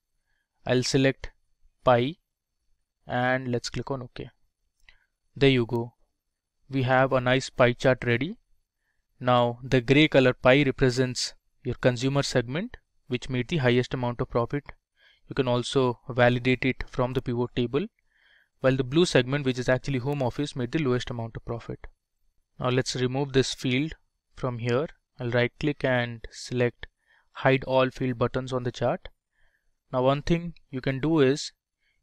I'll select pie and let's click on OK. There you go. We have a nice pie chart ready. Now the gray color pie represents your consumer segment which made the highest amount of profit. You can also validate it from the pivot table while the blue segment which is actually home office made the lowest amount of profit. Now let's remove this field from here I'll right click and select hide all field buttons on the chart. Now one thing you can do is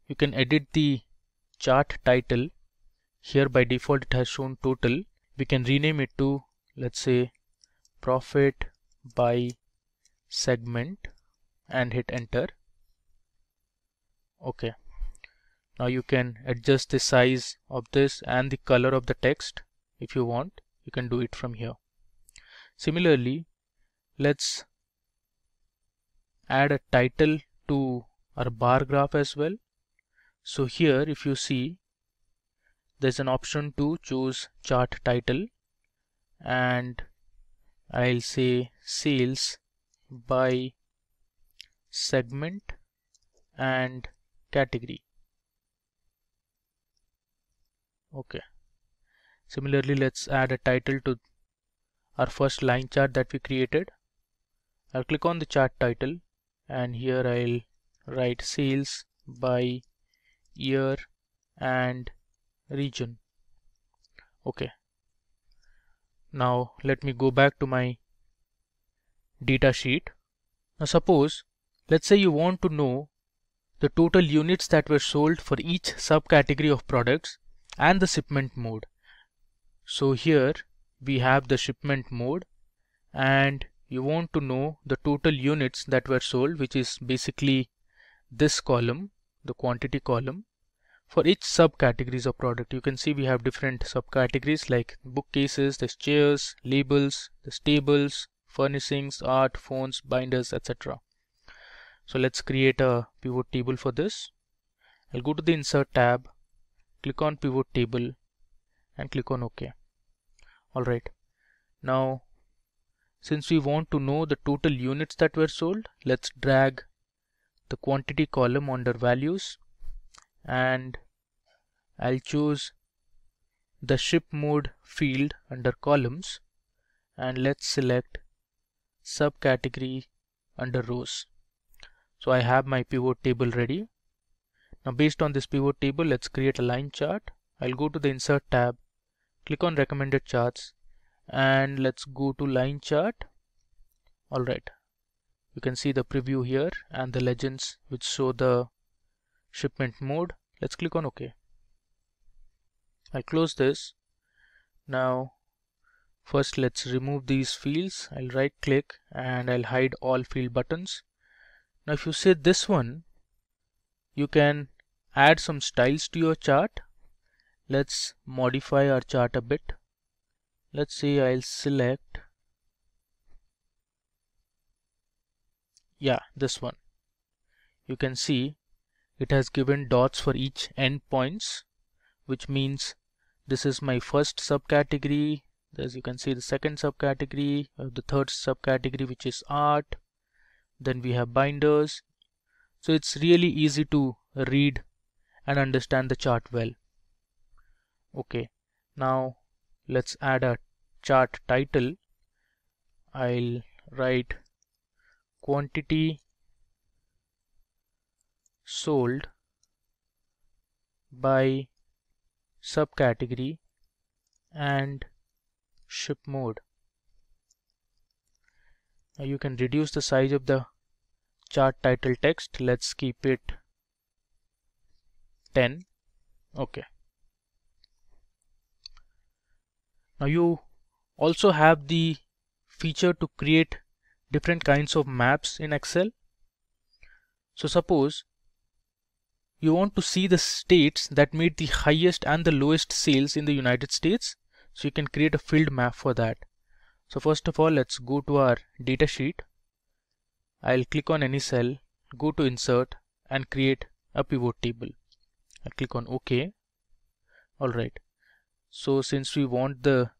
you can edit the chart title. Here by default it has shown total. We can rename it to let's say profit by segment and hit enter. Okay. Now you can adjust the size of this and the color of the text if you want. You can do it from here. Similarly, let's add a title to our bar graph as well. So here if you see there's an option to choose chart title and I'll say sales by segment and category. Okay. Similarly, let's add a title to our first line chart that we created. I'll click on the chart title and here I'll write sales by year and region. Okay. Now let me go back to my data sheet. Now suppose let's say you want to know the total units that were sold for each subcategory of products and the shipment mode. So here we have the shipment mode and you want to know the total units that were sold which is basically this column the quantity column. For each subcategories of product you can see we have different subcategories like bookcases the chairs labels the tables furnishings art phones binders etc so let's create a pivot table for this. I'll go to the insert tab click on pivot table and click on OK Alright. Now, since we want to know the total units that were sold, let's drag the quantity column under values and I'll choose the ship mode field under columns and let's select subcategory under rows. So I have my pivot table ready. Now based on this pivot table, let's create a line chart. I'll go to the insert tab, click on recommended charts and let's go to line chart. Alright, you can see the preview here and the legends which show the shipment mode. Let's click on OK. I'll close this. Now first let's remove these fields. I'll right click and I'll hide all field buttons. Now if you say this one, you can add some styles to your chart. Let's modify our chart a bit. Let's say I'll select yeah this one. You can see it has given dots for each endpoints which means this is my first subcategory. As you can see the second subcategory uh, the third subcategory which is art. Then we have binders. So it's really easy to read and understand the chart well okay. Now let's add a chart title. I'll write quantity sold by subcategory and ship mode. Now you can reduce the size of the chart title text. Let's keep it 10 okay now you also have the feature to create different kinds of maps in Excel. So suppose you want to see the states that made the highest and the lowest sales in the United States. So you can create a filled map for that. So first of all let's go to our data sheet. I'll click on any cell go to insert and create a pivot table. I'll click on OK. Alright so since we want the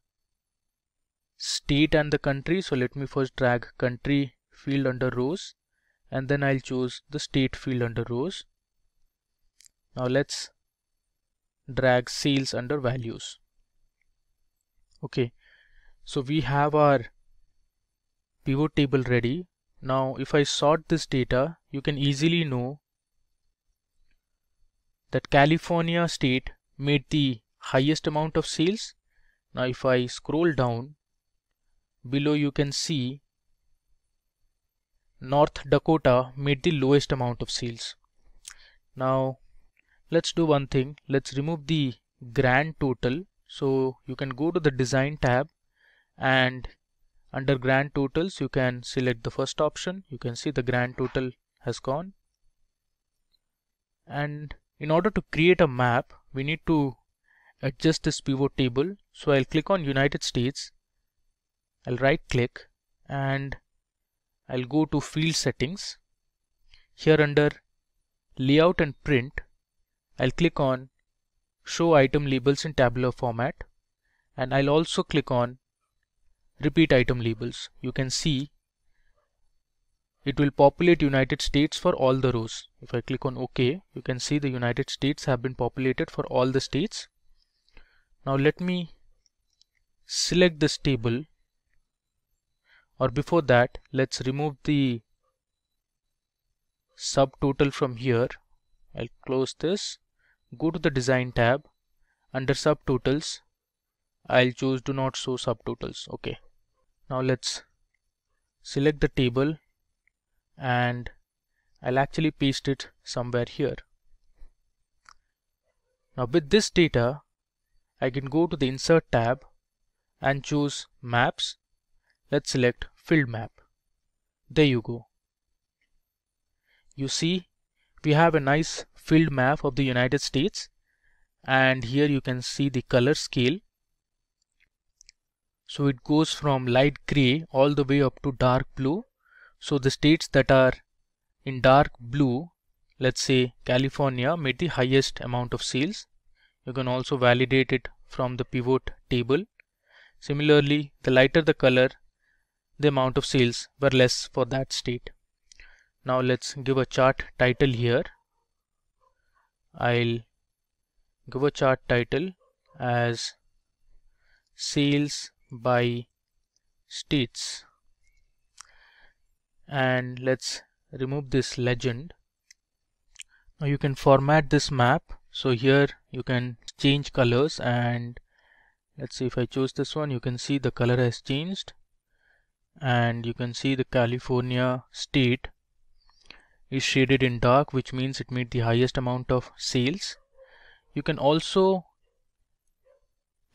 state and the country so let me first drag country field under rows and then I'll choose the state field under rows. Now let's drag sales under values. Okay so we have our pivot table ready. Now if I sort this data you can easily know that California state made the highest amount of sales. Now if I scroll down below you can see North Dakota made the lowest amount of sales. Now let's do one thing. Let's remove the grand total. So you can go to the design tab and under grand totals you can select the first option. You can see the grand total has gone. And in order to create a map we need to adjust this pivot table. So I'll click on United States. I'll right click and I'll go to field settings. Here under layout and print I'll click on show item labels in tabular format. And I'll also click on repeat item labels. You can see it will populate United States for all the rows. If I click on OK you can see the United States have been populated for all the states now let me select this table. Or before that let's remove the subtotal from here. I'll close this. Go to the design tab. Under subtotals I'll choose do not show subtotals. Okay. Now let's select the table and I'll actually paste it somewhere here. Now with this data I can go to the insert tab and choose maps. Let's select filled map. There you go. You see we have a nice filled map of the United States and here you can see the color scale. So it goes from light gray all the way up to dark blue. So the states that are in dark blue let's say California made the highest amount of sales you can also validate it from the pivot table. Similarly the lighter the color the amount of sales were less for that state. Now let's give a chart title here. I'll give a chart title as sales by states. And let's remove this legend. Now you can format this map so here you can change colors and let's see if I choose this one you can see the color has changed. And you can see the California state is shaded in dark which means it made the highest amount of sales. You can also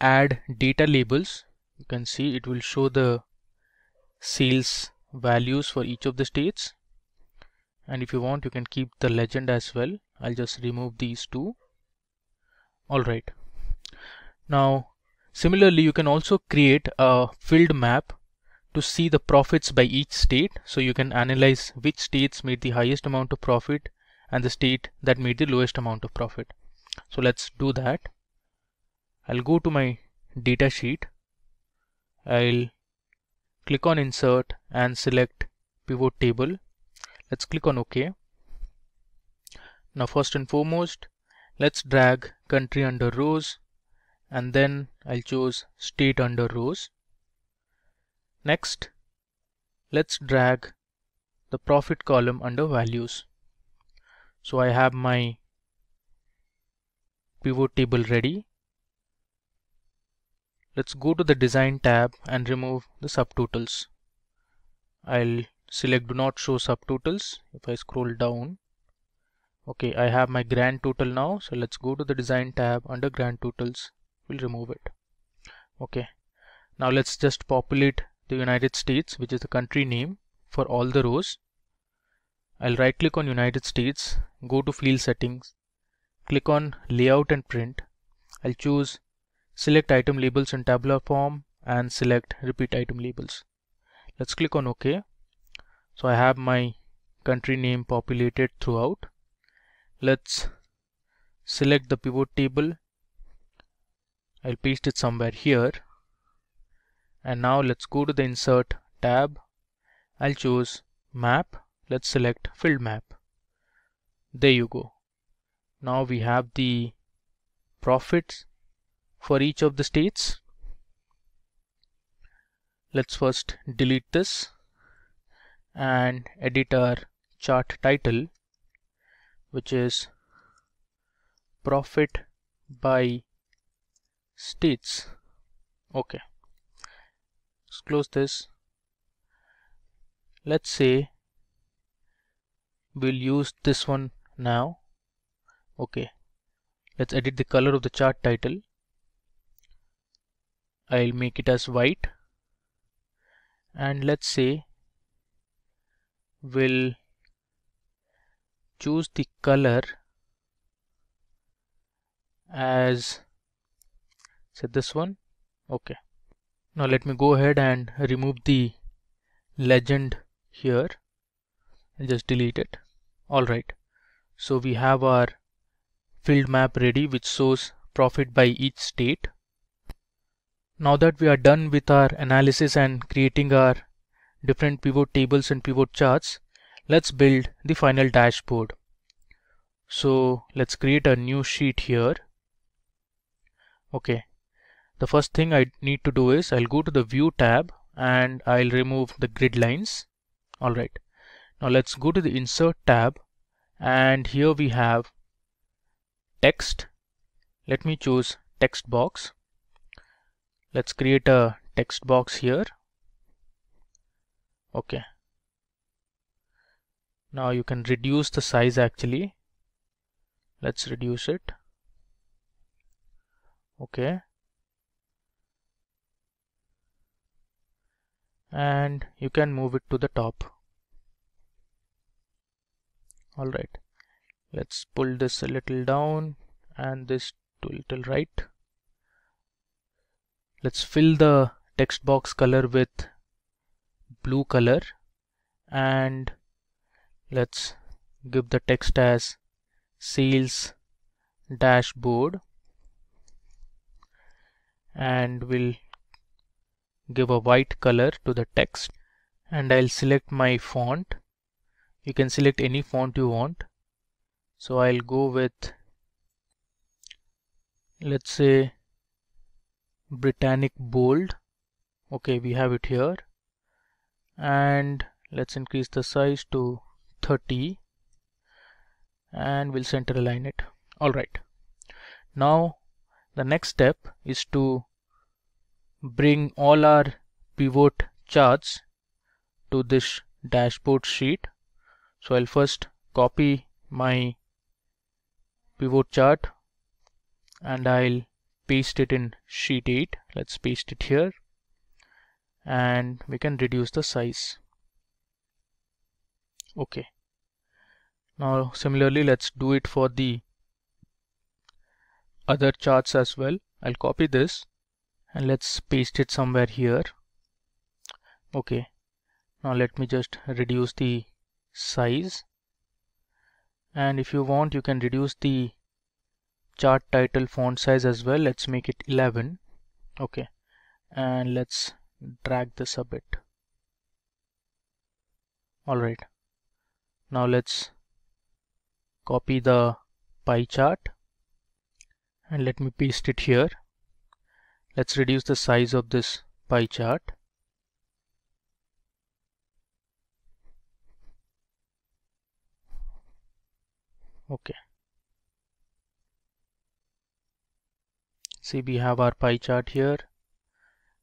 add data labels. You can see it will show the sales values for each of the states. And if you want you can keep the legend as well. I'll just remove these two alright now similarly you can also create a filled map to see the profits by each state. So you can analyze which states made the highest amount of profit and the state that made the lowest amount of profit. So let's do that. I'll go to my data sheet. I'll click on insert and select pivot table. Let's click on OK. Now first and foremost let's drag country under rows and then I'll choose state under rows. Next let's drag the profit column under values. So I have my pivot table ready. Let's go to the design tab and remove the subtotals. I'll select do not show subtotals. If I scroll down okay I have my grand total now. So let's go to the design tab. Under grand totals we'll remove it. Okay. Now let's just populate the United States which is the country name for all the rows. I'll right click on United States go to field settings click on layout and print. I'll choose select item labels in tabular form and select repeat item labels. Let's click on OK. So I have my country name populated throughout let's select the pivot table. I'll paste it somewhere here. And now let's go to the insert tab. I'll choose map. Let's select filled map. There you go. Now we have the profits for each of the states. Let's first delete this and edit our chart title which is profit by states. Okay. Let's close this. Let's say we'll use this one now. Okay. Let's edit the color of the chart title. I'll make it as white. And let's say will choose the color as say this one. Okay. Now let me go ahead and remove the legend here and just delete it. Alright so we have our filled map ready which shows profit by each state. Now that we are done with our analysis and creating our different pivot tables and pivot charts, let's build the final dashboard. So let's create a new sheet here. Okay. The first thing I need to do is I'll go to the view tab and I'll remove the grid lines. Alright. Now let's go to the insert tab and here we have text. Let me choose text box. Let's create a text box here okay now you can reduce the size actually. Let's reduce it. Okay. And you can move it to the top. Alright let's pull this a little down and this to little right. Let's fill the text box color with blue color and let's give the text as sales dashboard. And we'll give a white color to the text. And I'll select my font. You can select any font you want. So I'll go with let's say Britannic bold. Okay we have it here. And let's increase the size to 30 and we'll center align it. Alright. Now the next step is to bring all our pivot charts to this dashboard sheet. So I'll first copy my pivot chart and I'll paste it in sheet 8 let's paste it here and we can reduce the size. Okay now similarly let's do it for the other charts as well. I'll copy this and let's paste it somewhere here. Okay. Now let me just reduce the size. And if you want you can reduce the chart title font size as well. Let's make it 11 okay. And let's drag this a bit. Alright now let's copy the pie chart. And let me paste it here. Let's reduce the size of this pie chart. Okay. See we have our pie chart here.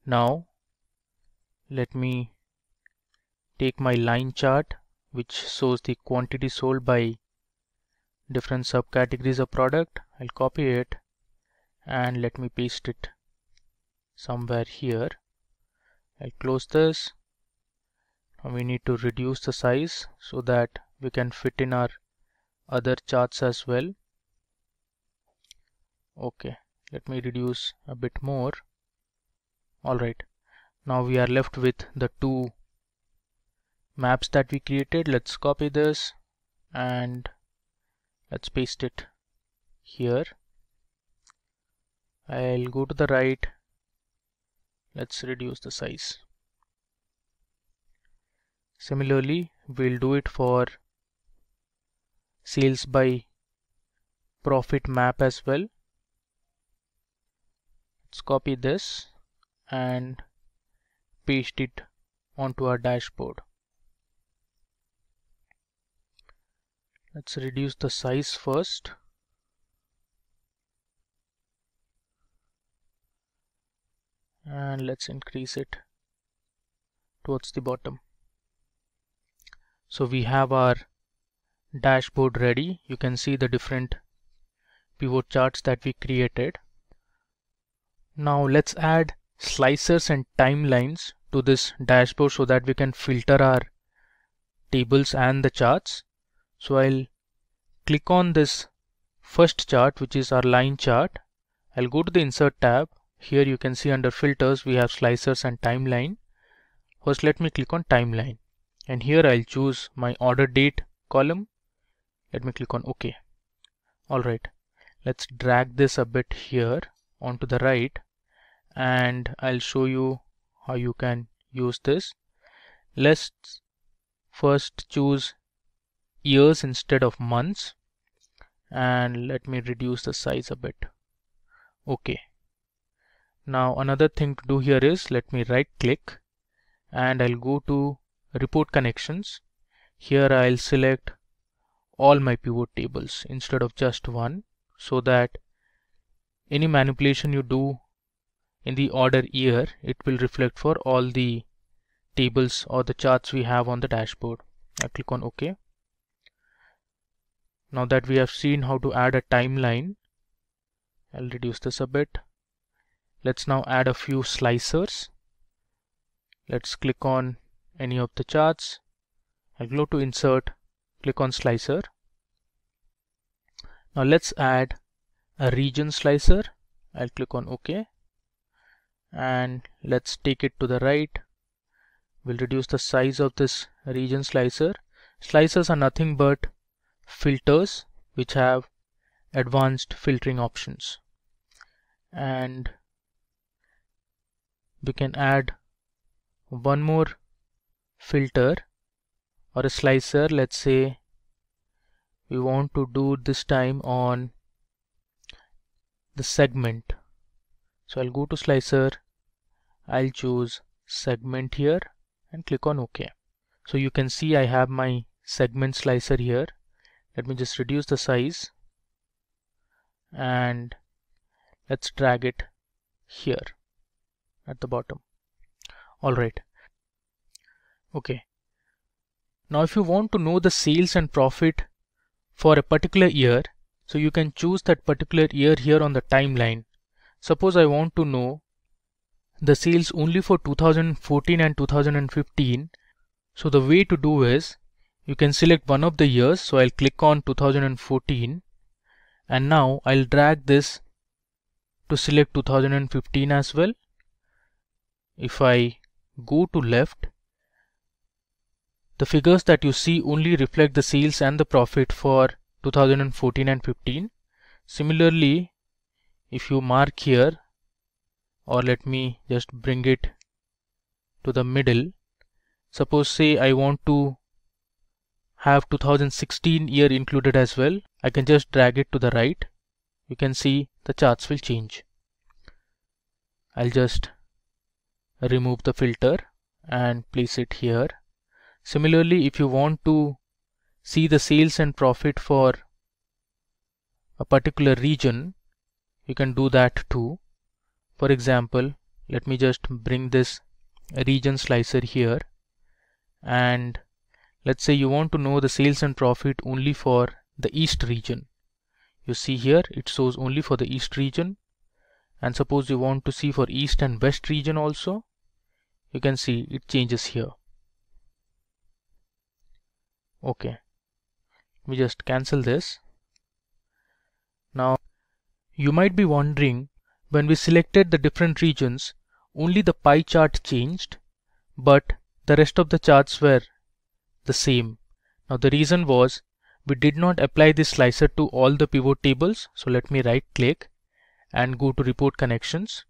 Now let me take my line chart which shows the quantity sold by different subcategories of product. I'll copy it and let me paste it somewhere here. I'll close this. Now we need to reduce the size so that we can fit in our other charts as well. Okay let me reduce a bit more. Alright now we are left with the two maps that we created. Let's copy this and let's paste it here. I'll go to the right. Let's reduce the size. Similarly we'll do it for sales by profit map as well. Let's copy this and paste it onto our dashboard let's reduce the size first. And let's increase it towards the bottom. So we have our dashboard ready. You can see the different pivot charts that we created. Now let's add slicers and timelines to this dashboard so that we can filter our tables and the charts so I'll click on this first chart which is our line chart. I'll go to the insert tab. Here you can see under filters we have slicers and timeline. First let me click on timeline. And here I'll choose my order date column. Let me click on OK. Alright let's drag this a bit here onto the right. And I'll show you how you can use this. Let's first choose years instead of months. And let me reduce the size a bit. Okay. Now another thing to do here is let me right click and I'll go to report connections. Here I'll select all my pivot tables instead of just one so that any manipulation you do in the order year it will reflect for all the tables or the charts we have on the dashboard. I click on OK now that we have seen how to add a timeline I'll reduce this a bit. Let's now add a few slicers. Let's click on any of the charts. I'll go to insert click on slicer. Now let's add a region slicer. I'll click on OK. And let's take it to the right. We'll reduce the size of this region slicer. Slicers are nothing but filters which have advanced filtering options. And we can add one more filter or a slicer. Let's say we want to do this time on the segment. So I'll go to slicer. I'll choose segment here and click on OK. So you can see I have my segment slicer here let me just reduce the size and let's drag it here at the bottom. Alright okay. Now if you want to know the sales and profit for a particular year so you can choose that particular year here on the timeline. Suppose I want to know the sales only for 2014 and 2015 so the way to do is you can select one of the years so I'll click on 2014 and now I'll drag this to select 2015 as well. If I go to left the figures that you see only reflect the sales and the profit for 2014 and 15 similarly if you mark here or let me just bring it to the middle. Suppose say I want to have 2016 year included as well. I can just drag it to the right. You can see the charts will change. I'll just remove the filter and place it here. Similarly if you want to see the sales and profit for a particular region you can do that too. For example let me just bring this region slicer here and let's say you want to know the sales and profit only for the east region. You see here it shows only for the east region. And suppose you want to see for east and west region also you can see it changes here. Okay. We just cancel this. Now you might be wondering when we selected the different regions only the pie chart changed but the rest of the charts were the same. Now the reason was we did not apply this slicer to all the pivot tables. So let me right click and go to report connections.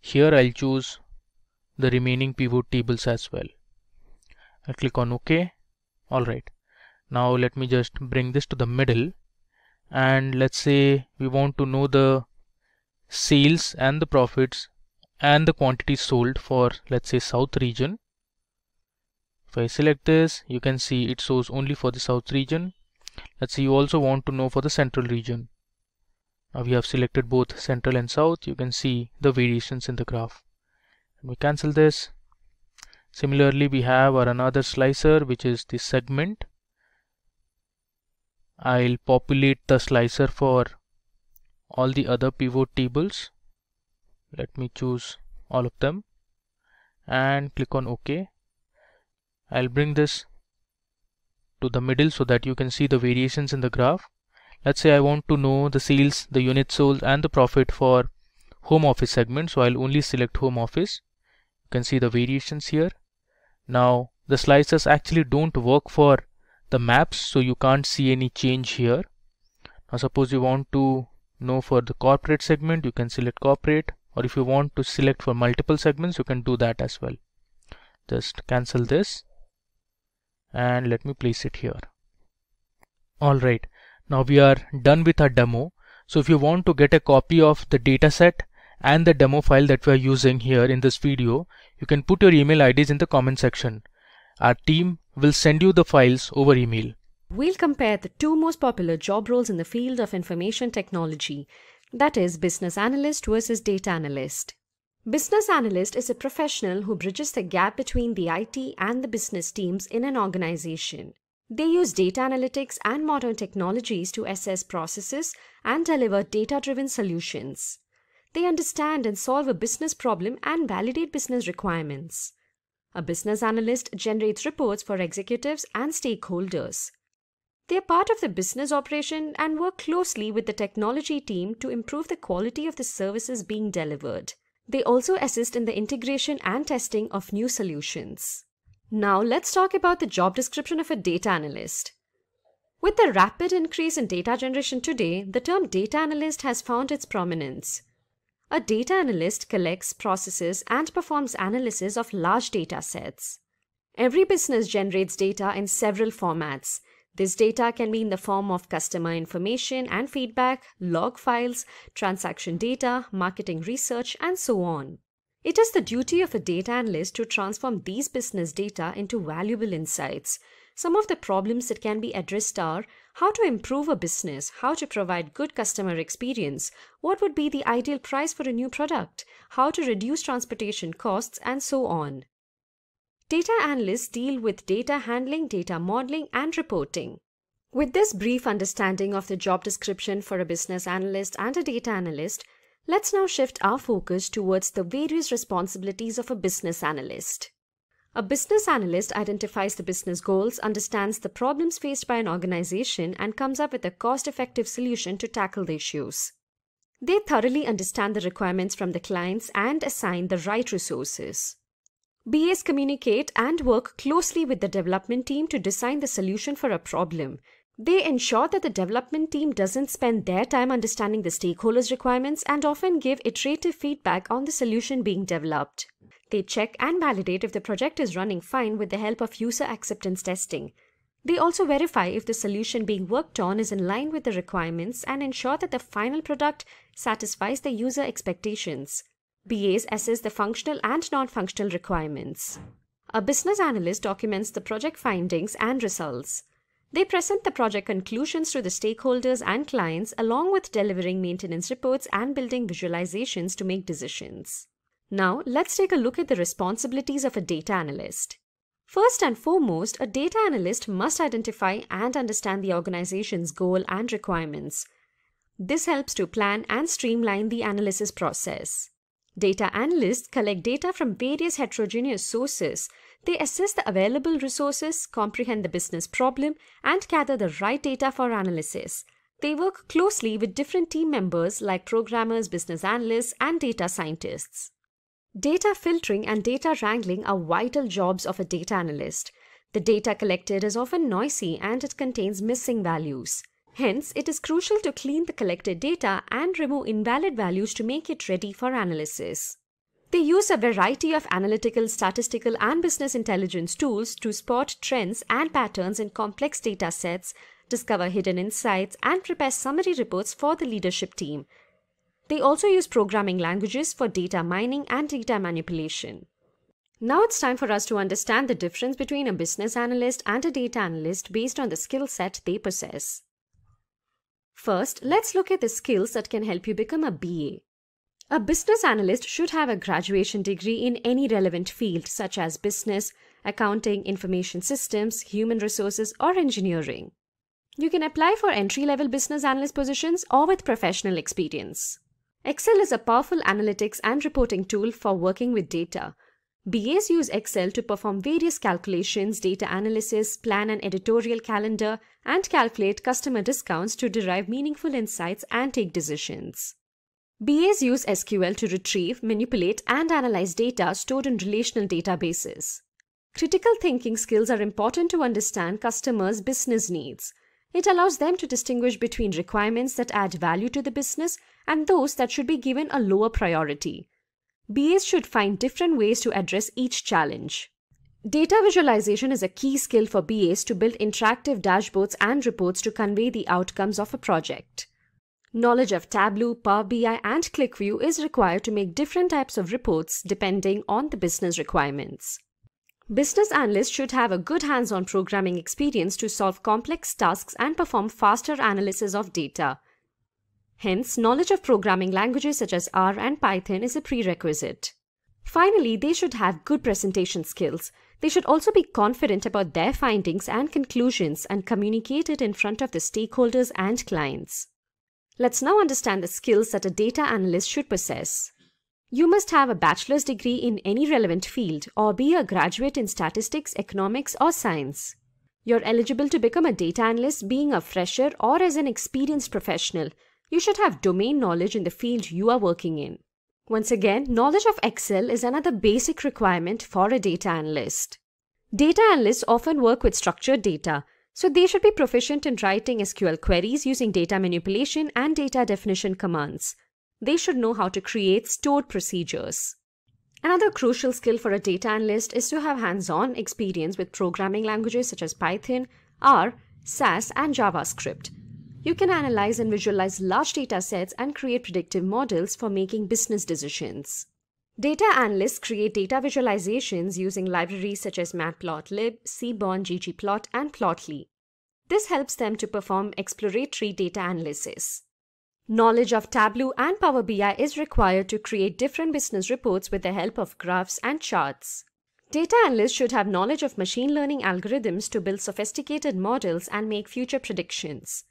Here I'll choose the remaining pivot tables as well. I click on OK. Alright now let me just bring this to the middle. And let's say we want to know the sales and the profits and the quantities sold for let's say south region if I select this you can see it shows only for the south region. Let's say you also want to know for the central region. Now we have selected both central and south. You can see the variations in the graph. And we cancel this. Similarly we have our another slicer which is the segment. I'll populate the slicer for all the other pivot tables. Let me choose all of them and click on OK I'll bring this to the middle so that you can see the variations in the graph. Let's say I want to know the sales the unit sold and the profit for home office segment so I'll only select home office. You can see the variations here. Now the slicers actually don't work for the maps so you can't see any change here. Now suppose you want to know for the corporate segment you can select corporate or if you want to select for multiple segments you can do that as well. Just cancel this and let me place it here. Alright now we are done with our demo. So if you want to get a copy of the dataset and the demo file that we are using here in this video you can put your email IDs in the comment section. Our team will send you the files over email. We'll compare the two most popular job roles in the field of information technology, that is, business analyst versus data analyst. Business analyst is a professional who bridges the gap between the IT and the business teams in an organization. They use data analytics and modern technologies to assess processes and deliver data driven solutions. They understand and solve a business problem and validate business requirements. A business analyst generates reports for executives and stakeholders. They are part of the business operation and work closely with the technology team to improve the quality of the services being delivered. They also assist in the integration and testing of new solutions. Now let's talk about the job description of a data analyst. With the rapid increase in data generation today, the term data analyst has found its prominence. A data analyst collects, processes, and performs analysis of large data sets. Every business generates data in several formats, this data can be in the form of customer information and feedback, log files, transaction data, marketing research, and so on. It is the duty of a data analyst to transform these business data into valuable insights. Some of the problems that can be addressed are how to improve a business, how to provide good customer experience, what would be the ideal price for a new product, how to reduce transportation costs, and so on. Data analysts deal with data handling, data modeling, and reporting. With this brief understanding of the job description for a business analyst and a data analyst, let's now shift our focus towards the various responsibilities of a business analyst. A business analyst identifies the business goals, understands the problems faced by an organization, and comes up with a cost effective solution to tackle the issues. They thoroughly understand the requirements from the clients and assign the right resources. BAs communicate and work closely with the development team to design the solution for a problem. They ensure that the development team doesn't spend their time understanding the stakeholders' requirements and often give iterative feedback on the solution being developed. They check and validate if the project is running fine with the help of user acceptance testing. They also verify if the solution being worked on is in line with the requirements and ensure that the final product satisfies the user expectations. BAs assess the functional and non-functional requirements. A business analyst documents the project findings and results. They present the project conclusions to the stakeholders and clients along with delivering maintenance reports and building visualizations to make decisions. Now, let's take a look at the responsibilities of a data analyst. First and foremost, a data analyst must identify and understand the organization's goal and requirements. This helps to plan and streamline the analysis process. Data analysts collect data from various heterogeneous sources. They assess the available resources, comprehend the business problem, and gather the right data for analysis. They work closely with different team members like programmers, business analysts, and data scientists. Data filtering and data wrangling are vital jobs of a data analyst. The data collected is often noisy and it contains missing values. Hence, it is crucial to clean the collected data and remove invalid values to make it ready for analysis. They use a variety of analytical, statistical, and business intelligence tools to spot trends and patterns in complex data sets, discover hidden insights, and prepare summary reports for the leadership team. They also use programming languages for data mining and data manipulation. Now it's time for us to understand the difference between a business analyst and a data analyst based on the skill set they possess. First, let's look at the skills that can help you become a BA. A business analyst should have a graduation degree in any relevant field such as business, accounting, information systems, human resources, or engineering. You can apply for entry-level business analyst positions or with professional experience. Excel is a powerful analytics and reporting tool for working with data. BAs use Excel to perform various calculations, data analysis, plan an editorial calendar, and calculate customer discounts to derive meaningful insights and take decisions. BAs use SQL to retrieve, manipulate, and analyze data stored in relational databases. Critical thinking skills are important to understand customers' business needs. It allows them to distinguish between requirements that add value to the business and those that should be given a lower priority. BAs should find different ways to address each challenge. Data visualization is a key skill for BAs to build interactive dashboards and reports to convey the outcomes of a project. Knowledge of Tableau, Power BI, and QlikView is required to make different types of reports depending on the business requirements. Business analysts should have a good hands-on programming experience to solve complex tasks and perform faster analysis of data. Hence, knowledge of programming languages such as R and Python is a prerequisite. Finally, they should have good presentation skills. They should also be confident about their findings and conclusions and communicate it in front of the stakeholders and clients. Let's now understand the skills that a data analyst should possess. You must have a bachelor's degree in any relevant field or be a graduate in statistics, economics, or science. You're eligible to become a data analyst being a fresher or as an experienced professional you should have domain knowledge in the field you are working in. Once again, knowledge of Excel is another basic requirement for a data analyst. Data analysts often work with structured data, so they should be proficient in writing SQL queries using data manipulation and data definition commands. They should know how to create stored procedures. Another crucial skill for a data analyst is to have hands-on experience with programming languages such as Python, R, SAS, and JavaScript. You can analyze and visualize large data sets and create predictive models for making business decisions. Data analysts create data visualizations using libraries such as Matplotlib, Seaborn, ggplot, and Plotly. This helps them to perform exploratory data analysis. Knowledge of Tableau and Power BI is required to create different business reports with the help of graphs and charts. Data analysts should have knowledge of machine learning algorithms to build sophisticated models and make future predictions.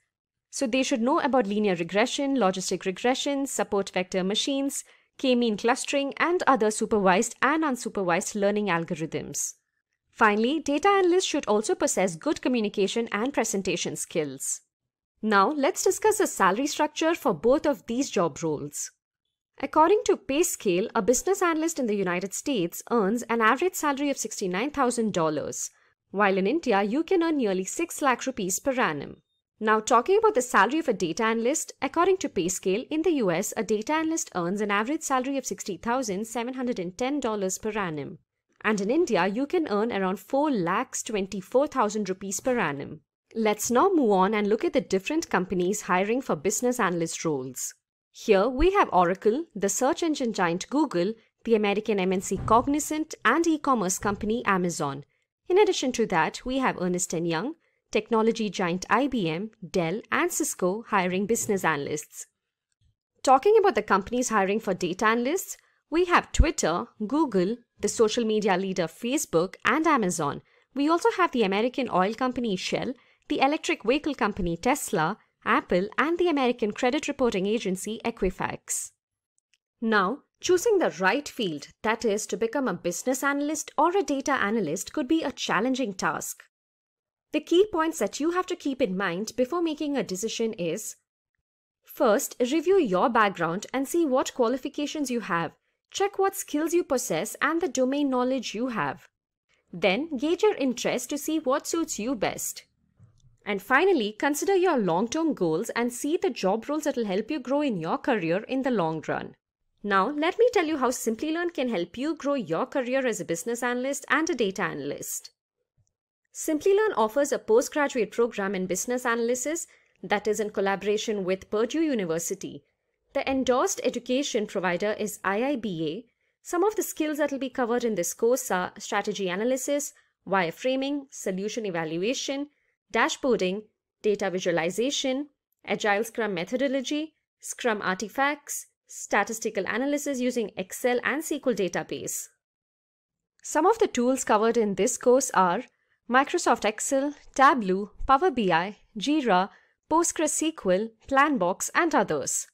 So they should know about linear regression, logistic regression, support vector machines, k-mean clustering, and other supervised and unsupervised learning algorithms. Finally, data analysts should also possess good communication and presentation skills. Now, let's discuss the salary structure for both of these job roles. According to PayScale, a business analyst in the United States earns an average salary of $69,000, while in India you can earn nearly 6 lakh rupees per annum. Now, talking about the salary of a data analyst, according to PayScale, in the US, a data analyst earns an average salary of $60,710 per annum. And in India, you can earn around 4 lakhs 24,000 rupees per annum. Let's now move on and look at the different companies hiring for business analyst roles. Here we have Oracle, the search engine giant Google, the American MNC Cognizant, and e-commerce company Amazon. In addition to that, we have Ernst & Young, technology giant IBM, Dell, and Cisco hiring business analysts. Talking about the companies hiring for data analysts, we have Twitter, Google, the social media leader Facebook, and Amazon. We also have the American oil company Shell, the electric vehicle company Tesla, Apple, and the American credit reporting agency Equifax. Now, choosing the right field, that is, to become a business analyst or a data analyst, could be a challenging task. The key points that you have to keep in mind before making a decision is First, review your background and see what qualifications you have. Check what skills you possess and the domain knowledge you have. Then, gauge your interest to see what suits you best. And finally, consider your long term goals and see the job roles that will help you grow in your career in the long run. Now, let me tell you how Simplilearn can help you grow your career as a business analyst and a data analyst. Simplilearn offers a postgraduate program in business analysis that is in collaboration with Purdue University. The endorsed education provider is IIBA. Some of the skills that will be covered in this course are strategy analysis, wireframing, solution evaluation, dashboarding, data visualization, Agile Scrum methodology, Scrum artifacts, statistical analysis using Excel and SQL database. Some of the tools covered in this course are Microsoft Excel, Tableau, Power BI, Jira, PostgreSQL, Planbox, and others.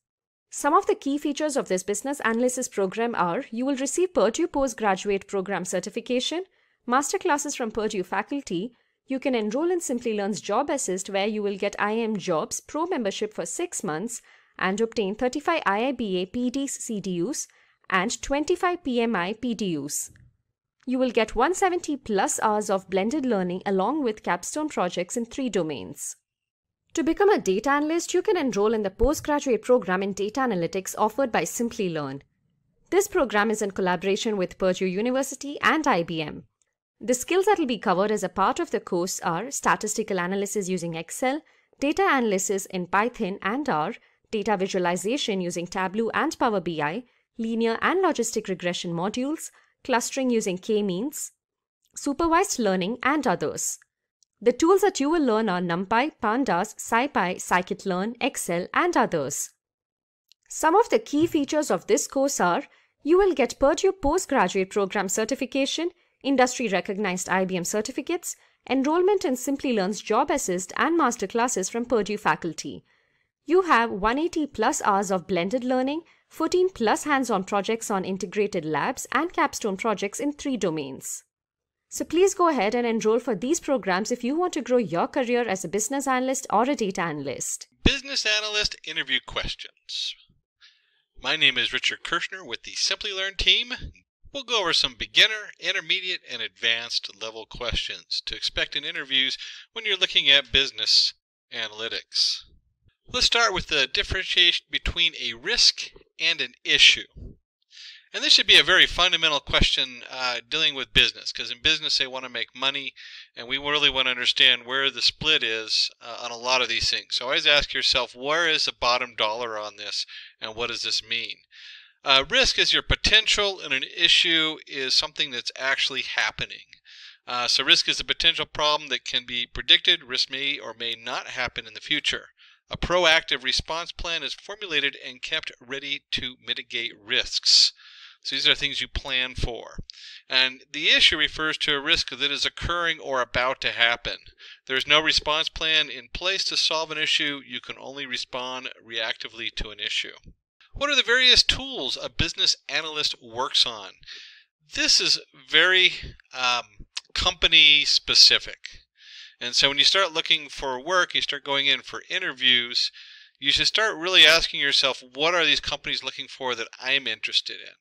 Some of the key features of this business analysis program are you will receive Purdue Postgraduate Program Certification, masterclasses from Purdue faculty, you can enroll in Simplilearn's Job Assist where you will get IIM Jobs Pro membership for 6 months and obtain 35 IIBA PDs CDUs and 25 PMI PDUs. You will get 170 plus hours of blended learning along with capstone projects in three domains. To become a data analyst, you can enroll in the postgraduate program in data analytics offered by Simplilearn. This program is in collaboration with Purdue University and IBM. The skills that will be covered as a part of the course are statistical analysis using Excel, data analysis in Python and R, data visualization using Tableau and Power BI, linear and logistic regression modules, clustering using k-means, supervised learning, and others. The tools that you will learn are NumPy, Pandas, SciPy, Scikit-learn, Excel, and others. Some of the key features of this course are you will get Purdue Postgraduate Program Certification industry recognized IBM certificates, enrollment in Simplilearn's Job Assist and masterclasses from Purdue faculty. You have 180 plus hours of blended learning, 14 plus hands-on projects on integrated labs and capstone projects in three domains. So please go ahead and enroll for these programs if you want to grow your career as a business analyst or a data analyst. Business Analyst Interview Questions. My name is Richard Kirschner with the Simplilearn team. We'll go over some beginner, intermediate, and advanced level questions to expect in interviews when you're looking at business analytics. Let's start with the differentiation between a risk and an issue. And this should be a very fundamental question uh, dealing with business, because in business they want to make money, and we really want to understand where the split is uh, on a lot of these things. So always ask yourself, where is the bottom dollar on this, and what does this mean? Uh, risk is your potential, and an issue is something that's actually happening. Uh, so risk is a potential problem that can be predicted. Risk may or may not happen in the future. A proactive response plan is formulated and kept ready to mitigate risks. So these are things you plan for. And the issue refers to a risk that is occurring or about to happen. There is no response plan in place to solve an issue. You can only respond reactively to an issue. What are the various tools a business analyst works on? This is very um, company specific. And so when you start looking for work, you start going in for interviews, you should start really asking yourself, what are these companies looking for that I'm interested in?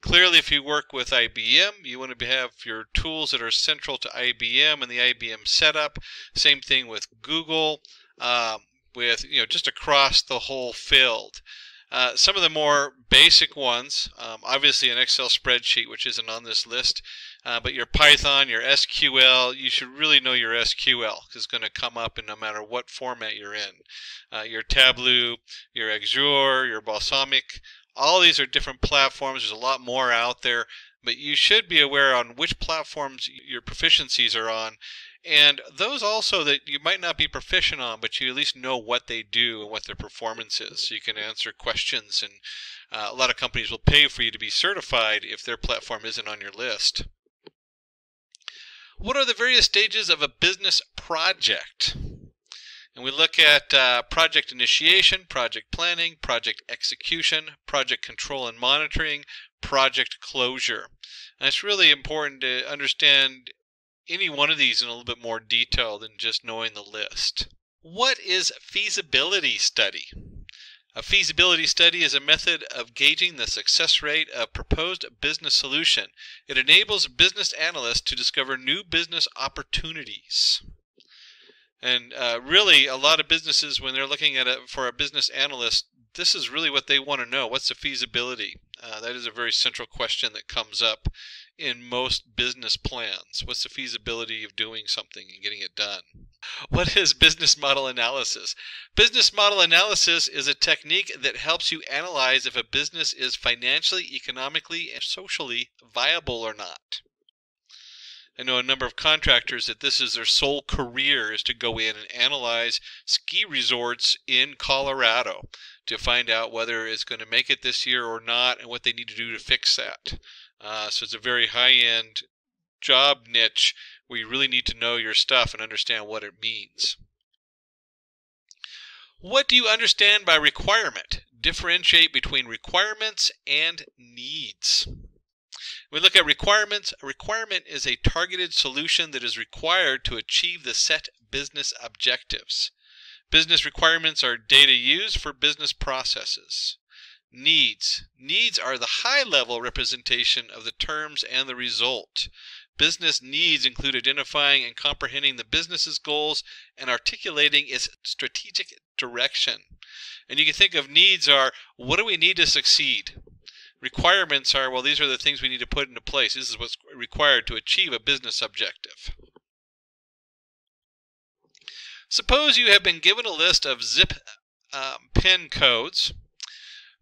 Clearly, if you work with IBM, you want to have your tools that are central to IBM and the IBM setup. Same thing with Google, um, with you know just across the whole field. Uh, some of the more basic ones, um, obviously an Excel spreadsheet, which isn't on this list, uh, but your Python, your SQL, you should really know your SQL because it's going to come up in no matter what format you're in. Uh, your Tableau, your Azure, your Balsamiq, all these are different platforms. There's a lot more out there, but you should be aware on which platforms your proficiencies are on. And those also that you might not be proficient on, but you at least know what they do and what their performance is. So you can answer questions, and uh, a lot of companies will pay for you to be certified if their platform isn't on your list. What are the various stages of a business project? And we look at uh, project initiation, project planning, project execution, project control and monitoring, project closure. And it's really important to understand any one of these in a little bit more detail than just knowing the list. What is feasibility study? A feasibility study is a method of gauging the success rate of proposed business solution. It enables business analysts to discover new business opportunities. And uh, really, a lot of businesses, when they're looking at it for a business analyst, this is really what they want to know. What's the feasibility? Uh, that is a very central question that comes up in most business plans. What's the feasibility of doing something and getting it done? What [LAUGHS] is business model analysis? Business model analysis is a technique that helps you analyze if a business is financially, economically, and socially viable or not. I know a number of contractors that this is their sole career is to go in and analyze ski resorts in Colorado to find out whether it's going to make it this year or not and what they need to do to fix that. Uh, so it's a very high-end job niche where you really need to know your stuff and understand what it means. What do you understand by requirement? Differentiate between requirements and needs. We look at requirements. A requirement is a targeted solution that is required to achieve the set business objectives. Business requirements are data used for business processes. Needs. Needs are the high level representation of the terms and the result. Business needs include identifying and comprehending the business's goals and articulating its strategic direction. And you can think of needs are what do we need to succeed? Requirements are, well, these are the things we need to put into place. This is what's required to achieve a business objective. Suppose you have been given a list of zip um, pin codes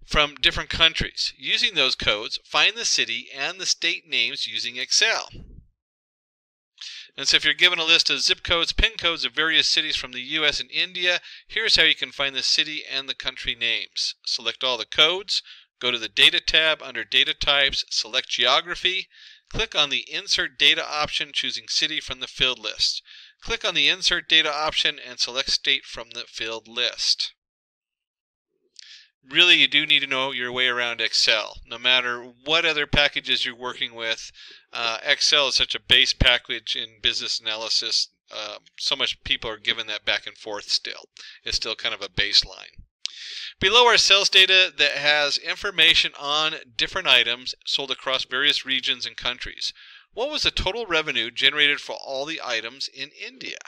from different countries. Using those codes, find the city and the state names using Excel. And so if you're given a list of zip codes, pin codes of various cities from the US and India, here's how you can find the city and the country names. Select all the codes, Go to the Data tab under Data Types, select Geography, click on the Insert Data option choosing City from the field list. Click on the Insert Data option and select State from the field list. Really, you do need to know your way around Excel. No matter what other packages you're working with, uh, Excel is such a base package in business analysis. Uh, so much people are given that back and forth still. It's still kind of a baseline. Below are sales data that has information on different items sold across various regions and countries. What was the total revenue generated for all the items in India?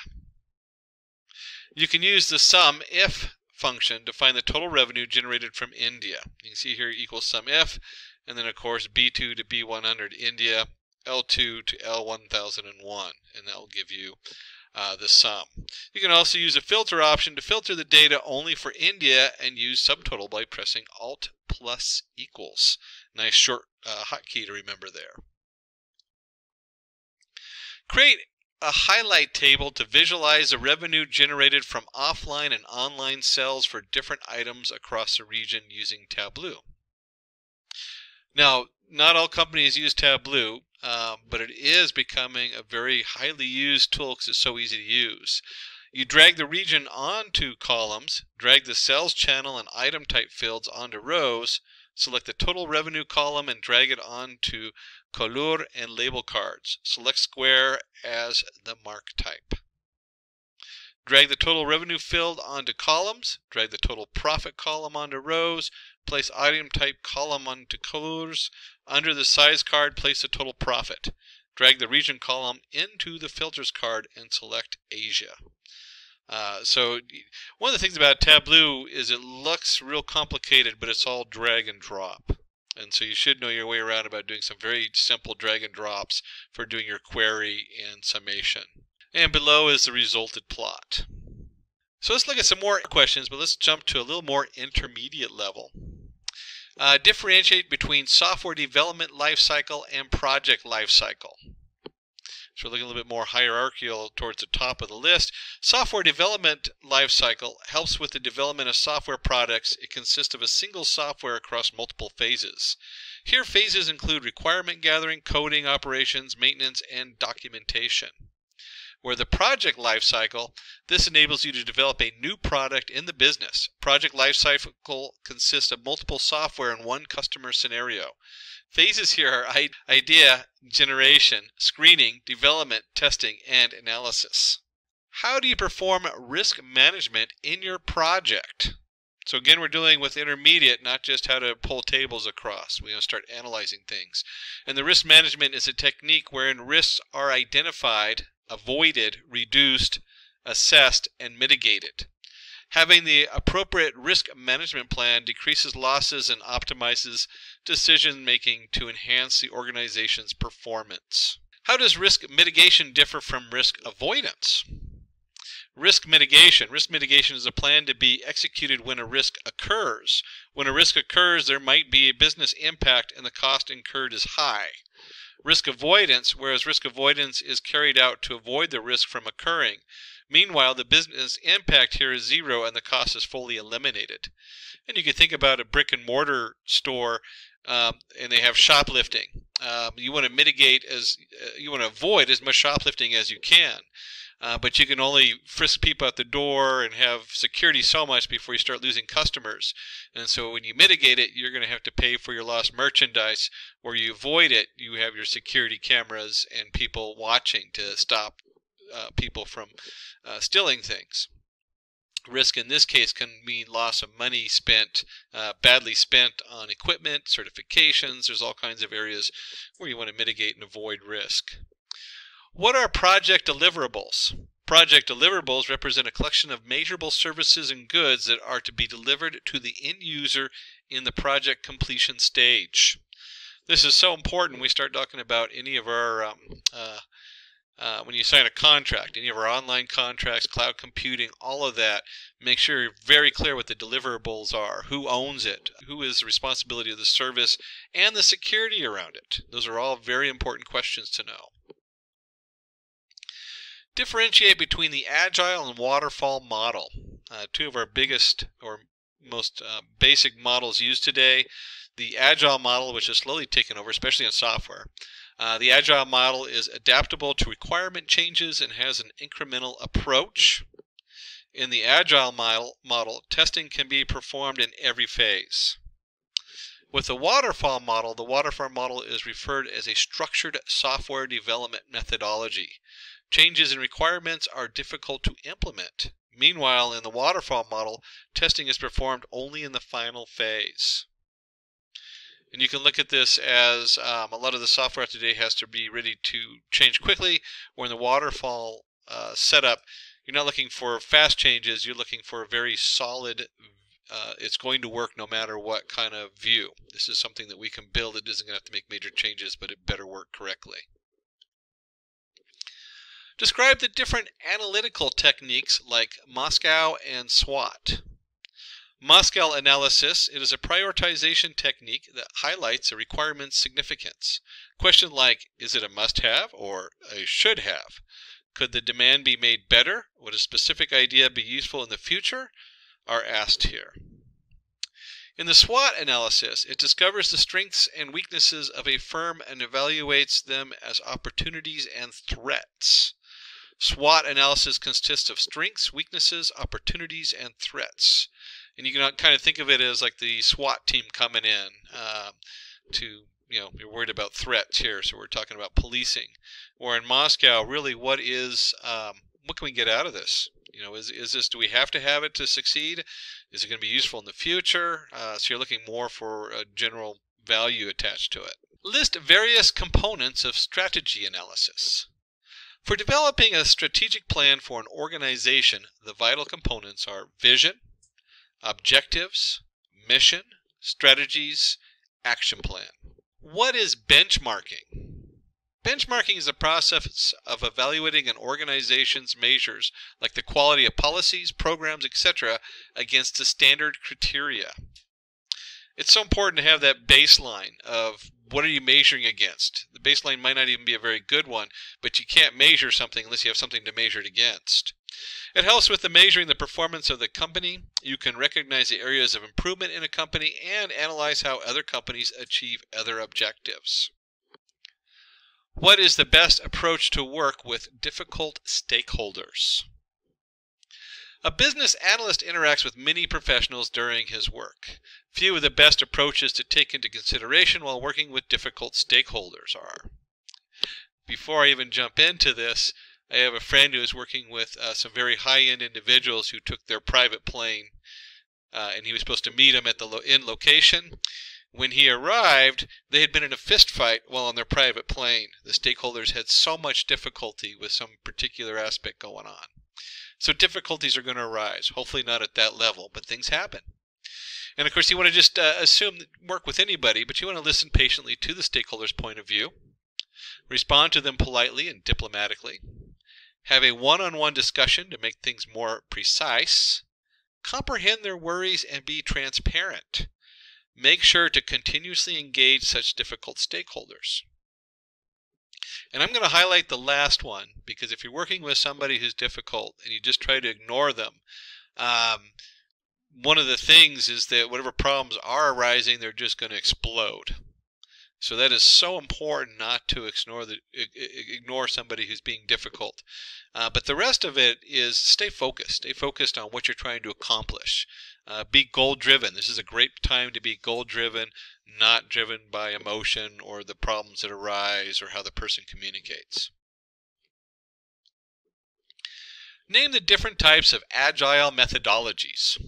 You can use the sum if function to find the total revenue generated from India. You can see here equals sum if, and then of course B2 to B100 India, L2 to L1001, and that will give you uh, the sum. You can also use a filter option to filter the data only for India and use subtotal by pressing Alt plus equals. Nice short uh, hotkey to remember there. Create a highlight table to visualize the revenue generated from offline and online sales for different items across the region using Tableau. Now, not all companies use Tableau, um, but it is becoming a very highly used tool because it's so easy to use. You drag the region onto columns, drag the sales channel and item type fields onto rows, select the total revenue column and drag it onto color and label cards. Select square as the mark type. Drag the total revenue field onto columns, drag the total profit column onto rows, place item type column onto colors. Under the size card, place the total profit. Drag the region column into the filters card and select Asia. Uh, so one of the things about Tableau is it looks real complicated, but it's all drag and drop. And so you should know your way around about doing some very simple drag and drops for doing your query and summation. And below is the resulted plot. So let's look at some more questions, but let's jump to a little more intermediate level. Uh, differentiate between software development lifecycle and project lifecycle. So we're looking a little bit more hierarchical towards the top of the list. Software development lifecycle helps with the development of software products. It consists of a single software across multiple phases. Here phases include requirement gathering, coding, operations, maintenance, and documentation. Where the project lifecycle, this enables you to develop a new product in the business. Project lifecycle consists of multiple software in one customer scenario. Phases here are idea generation, screening, development, testing, and analysis. How do you perform risk management in your project? So again, we're dealing with intermediate, not just how to pull tables across. We want to start analyzing things. And the risk management is a technique wherein risks are identified avoided, reduced, assessed, and mitigated. Having the appropriate risk management plan decreases losses and optimizes decision making to enhance the organization's performance. How does risk mitigation differ from risk avoidance? Risk mitigation. Risk mitigation is a plan to be executed when a risk occurs. When a risk occurs, there might be a business impact and the cost incurred is high risk avoidance, whereas risk avoidance is carried out to avoid the risk from occurring. Meanwhile, the business impact here is zero and the cost is fully eliminated. And you can think about a brick and mortar store um, and they have shoplifting. Um, you want to mitigate as uh, you want to avoid as much shoplifting as you can. Uh, but you can only frisk people at the door and have security so much before you start losing customers. And so when you mitigate it, you're going to have to pay for your lost merchandise. Where you avoid it, you have your security cameras and people watching to stop uh, people from uh, stealing things. Risk in this case can mean loss of money spent, uh, badly spent on equipment, certifications. There's all kinds of areas where you want to mitigate and avoid risk. What are project deliverables? Project deliverables represent a collection of measurable services and goods that are to be delivered to the end user in the project completion stage. This is so important we start talking about any of our, um, uh, uh, when you sign a contract, any of our online contracts, cloud computing, all of that, make sure you're very clear what the deliverables are, who owns it, who is the responsibility of the service, and the security around it. Those are all very important questions to know. Differentiate between the agile and waterfall model. Uh, two of our biggest or most uh, basic models used today. The agile model, which is slowly taken over, especially in software. Uh, the agile model is adaptable to requirement changes and has an incremental approach. In the agile model, model, testing can be performed in every phase. With the waterfall model, the waterfall model is referred as a structured software development methodology. Changes in requirements are difficult to implement. Meanwhile, in the waterfall model, testing is performed only in the final phase. And you can look at this as um, a lot of the software today has to be ready to change quickly, or in the waterfall uh, setup, you're not looking for fast changes, you're looking for a very solid, uh, it's going to work no matter what kind of view. This is something that we can build. It isn't going to have to make major changes, but it better work correctly. Describe the different analytical techniques like MoSCoW and SWOT. MoSCoW analysis, it is a prioritization technique that highlights a requirement's significance. Question like, is it a must-have or a should-have? Could the demand be made better? Would a specific idea be useful in the future? Are asked here. In the SWOT analysis, it discovers the strengths and weaknesses of a firm and evaluates them as opportunities and threats. SWOT analysis consists of strengths, weaknesses, opportunities, and threats and you can kind of think of it as like the SWAT team coming in uh, to you know you're worried about threats here so we're talking about policing. Or in MoSCoW, really what is um, what can we get out of this? You know is, is this do we have to have it to succeed? Is it going to be useful in the future? Uh, so you're looking more for a general value attached to it. List various components of strategy analysis. For developing a strategic plan for an organization the vital components are vision objectives, mission, strategies, action plan. What is benchmarking? Benchmarking is a process of evaluating an organization's measures, like the quality of policies, programs, etc., against the standard criteria. It's so important to have that baseline of what are you measuring against? The baseline might not even be a very good one, but you can't measure something unless you have something to measure it against. It helps with the measuring the performance of the company. You can recognize the areas of improvement in a company and analyze how other companies achieve other objectives. What is the best approach to work with difficult stakeholders? A business analyst interacts with many professionals during his work. Few of the best approaches to take into consideration while working with difficult stakeholders are. Before I even jump into this, I have a friend who is working with uh, some very high-end individuals who took their private plane, uh, and he was supposed to meet them at the lo in location. When he arrived, they had been in a fistfight while on their private plane. The stakeholders had so much difficulty with some particular aspect going on. So difficulties are going to arise. Hopefully not at that level, but things happen. And of course, you want to just uh, assume work with anybody, but you want to listen patiently to the stakeholders' point of view, respond to them politely and diplomatically, have a one on one discussion to make things more precise, comprehend their worries, and be transparent. Make sure to continuously engage such difficult stakeholders. And I'm going to highlight the last one because if you're working with somebody who's difficult and you just try to ignore them, um, one of the things is that whatever problems are arising, they're just going to explode. So that is so important not to ignore the ignore somebody who's being difficult. Uh, but the rest of it is stay focused. Stay focused on what you're trying to accomplish. Uh, be goal driven. This is a great time to be goal driven, not driven by emotion or the problems that arise or how the person communicates. Name the different types of agile methodologies.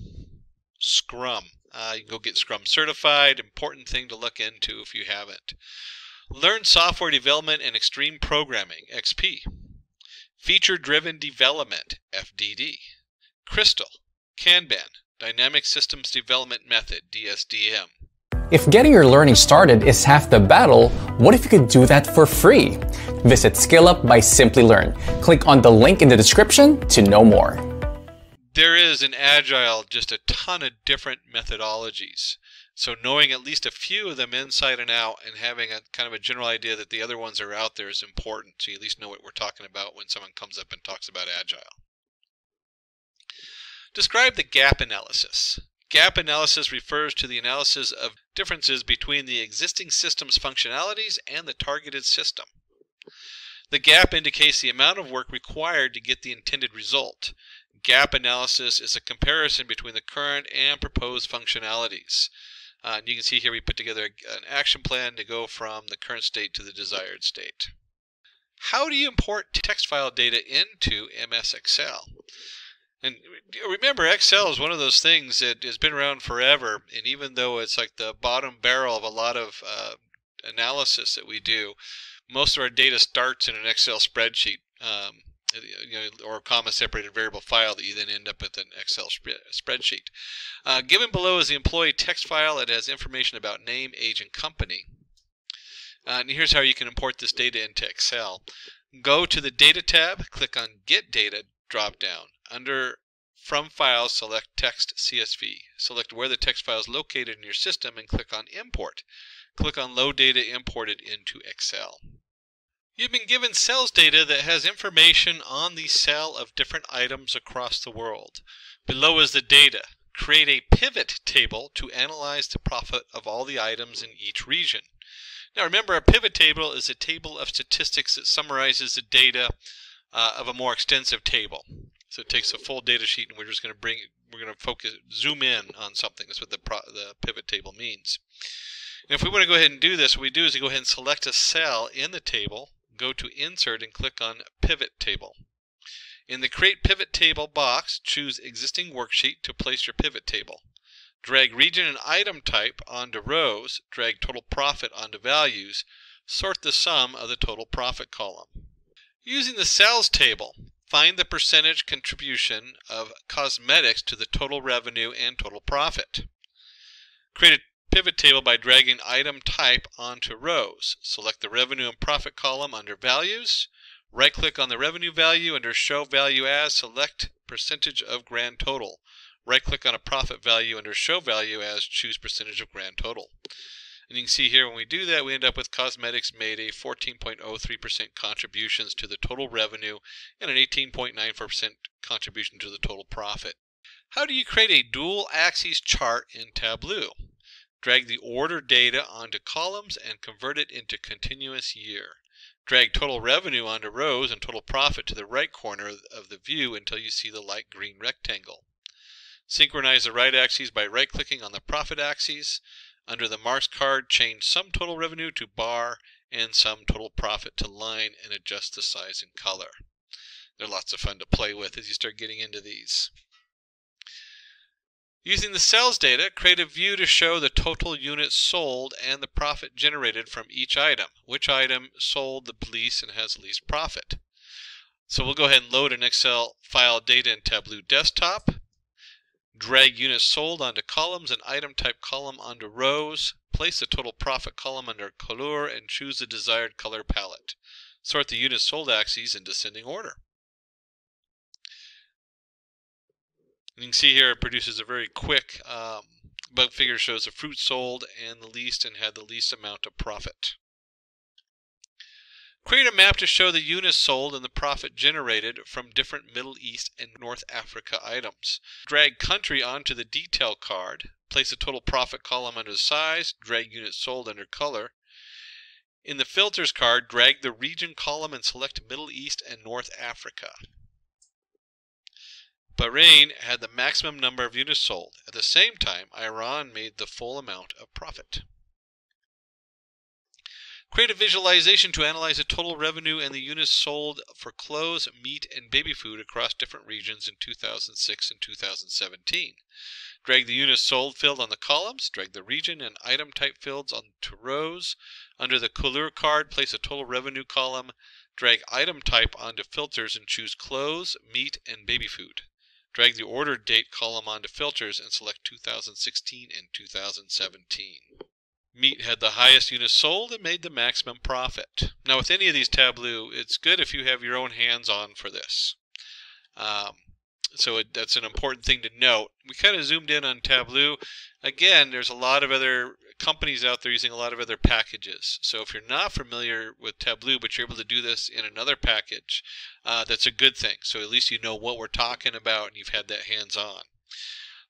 Scrum. Uh, you can go get Scrum certified. Important thing to look into if you haven't. Lean software development and extreme programming, XP. Feature driven development, FDD. Crystal, Kanban, Dynamic Systems Development Method, DSDM. If getting your learning started is half the battle, what if you could do that for free? Visit SkillUp by Simplilearn. Click on the link in the description to know more there is in Agile just a ton of different methodologies. So knowing at least a few of them inside and out and having a kind of a general idea that the other ones are out there is important. So you at least know what we're talking about when someone comes up and talks about Agile. Describe the gap analysis. Gap analysis refers to the analysis of differences between the existing system's functionalities and the targeted system. The gap indicates the amount of work required to get the intended result. Gap analysis is a comparison between the current and proposed functionalities. Uh, and you can see here we put together an action plan to go from the current state to the desired state. How do you import text file data into MS Excel? And remember, Excel is one of those things that has been around forever. And even though it's like the bottom barrel of a lot of uh, analysis that we do, most of our data starts in an Excel spreadsheet. Um, you know, or a comma separated variable file that you then end up with an Excel spreadsheet. Uh, given below is the employee text file. It has information about name, age, and company. Uh, and here's how you can import this data into Excel. Go to the Data tab, click on Get Data drop down. Under from Files, select Text CSV. Select where the text file is located in your system and click on Import. Click on Load Data Imported into Excel. You've been given sales data that has information on the sale of different items across the world. Below is the data. Create a pivot table to analyze the profit of all the items in each region. Now remember, a pivot table is a table of statistics that summarizes the data uh, of a more extensive table. So it takes a full data sheet, and we're just going to bring, we're going to focus, zoom in on something. That's what the, the pivot table means. And if we want to go ahead and do this, what we do is we go ahead and select a cell in the table, go to Insert, and click on Pivot Table. In the Create Pivot Table box, choose Existing Worksheet to place your pivot table. Drag region and item type onto rows, drag total profit onto values, sort the sum of the total profit column. Using the sales table, find the percentage contribution of cosmetics to the total revenue and total profit. Create pivot table by dragging item type onto rows. Select the revenue and profit column under values. Right click on the revenue value under show value as, select percentage of grand total. Right click on a profit value under show value as, choose percentage of grand total. And you can see here when we do that, we end up with cosmetics made a 14.03% contributions to the total revenue and an 18.94% contribution to the total profit. How do you create a dual axes chart in Tableau? Drag the order data onto columns and convert it into continuous year. Drag total revenue onto rows and total profit to the right corner of the view until you see the light green rectangle. Synchronize the right axes by right-clicking on the profit axis. Under the marks card, change sum total revenue to bar and sum total profit to line and adjust the size and color. They're lots of fun to play with as you start getting into these. Using the sales data, create a view to show the total units sold and the profit generated from each item. Which item sold the least and has the least profit. So we'll go ahead and load an Excel file data in Tableau Desktop. Drag units sold onto columns and item type column onto rows. Place the total profit column under color and choose the desired color palette. Sort the units sold axes in descending order. You can see here it produces a very quick um, bug figure shows the fruit sold and the least and had the least amount of profit. Create a map to show the units sold and the profit generated from different Middle East and North Africa items. Drag country onto the detail card. Place the total profit column under size. Drag units sold under color. In the filters card, drag the region column and select Middle East and North Africa. Bahrain had the maximum number of units sold. At the same time, Iran made the full amount of profit. Create a visualization to analyze the total revenue and the units sold for clothes, meat, and baby food across different regions in 2006 and 2017. Drag the units sold field on the columns, drag the region and item type fields onto rows. Under the Couleur card, place a total revenue column. Drag item type onto filters and choose clothes, meat, and baby food. Drag the order date column onto filters and select 2016 and 2017 meat had the highest units sold and made the maximum profit. Now with any of these Tableau, it's good if you have your own hands on for this. Um, so it, that's an important thing to note. We kind of zoomed in on Tableau. Again, there's a lot of other companies out there using a lot of other packages. So if you're not familiar with Tableau, but you're able to do this in another package, uh, that's a good thing. So at least you know what we're talking about and you've had that hands on.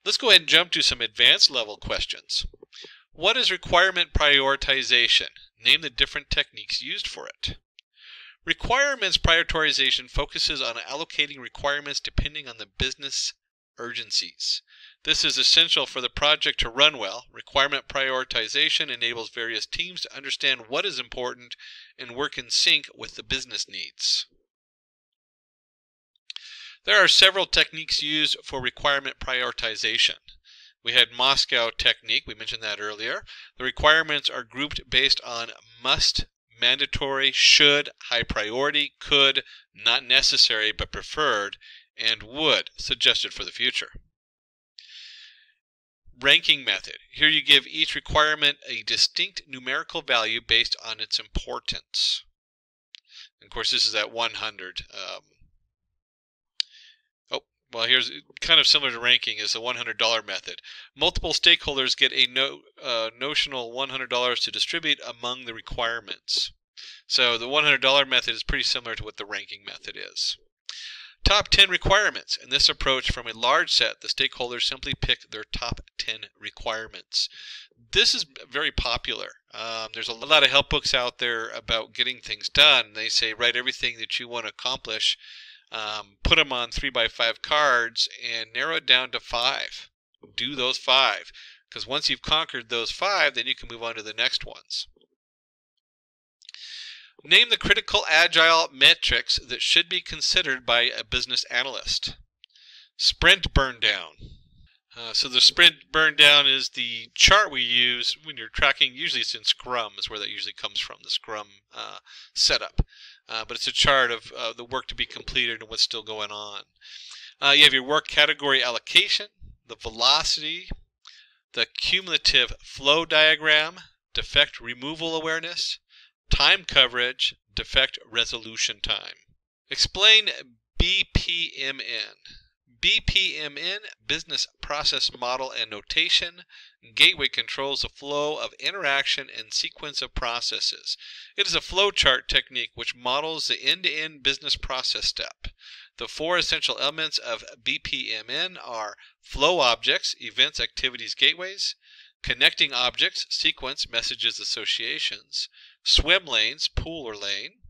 Let's go ahead and jump to some advanced level questions. What is requirement prioritization? Name the different techniques used for it. Requirements prioritization focuses on allocating requirements depending on the business urgencies. This is essential for the project to run well. Requirement prioritization enables various teams to understand what is important and work in sync with the business needs. There are several techniques used for requirement prioritization. We had MoSCoW technique, we mentioned that earlier. The requirements are grouped based on must, mandatory, should, high priority, could, not necessary but preferred, and would, suggested for the future. Ranking method. Here you give each requirement a distinct numerical value based on its importance. And of course, this is at 100. Um, well, here's kind of similar to ranking is the $100 method. Multiple stakeholders get a no, uh, notional $100 to distribute among the requirements. So the $100 method is pretty similar to what the ranking method is. Top 10 requirements. In this approach, from a large set, the stakeholders simply pick their top 10 requirements. This is very popular. Um, there's a lot of help books out there about getting things done. They say write everything that you want to accomplish um, put them on three by five cards and narrow it down to five. Do those five. Because once you've conquered those five, then you can move on to the next ones. Name the critical agile metrics that should be considered by a business analyst. Sprint burn down. Uh, so the sprint burn down is the chart we use when you're tracking. Usually it's in Scrum, is where that usually comes from, the Scrum uh, setup. Uh, but it's a chart of uh, the work to be completed and what's still going on. Uh, you have your work category allocation, the velocity, the cumulative flow diagram, defect removal awareness, time coverage, defect resolution time. Explain BPMN. BPMN, Business Process Model and Notation, Gateway controls the flow of interaction and sequence of processes. It is a flowchart technique which models the end-to-end -end business process step. The four essential elements of BPMN are flow objects, events, activities, gateways, connecting objects, sequence, messages, associations, swim lanes, pool or lane,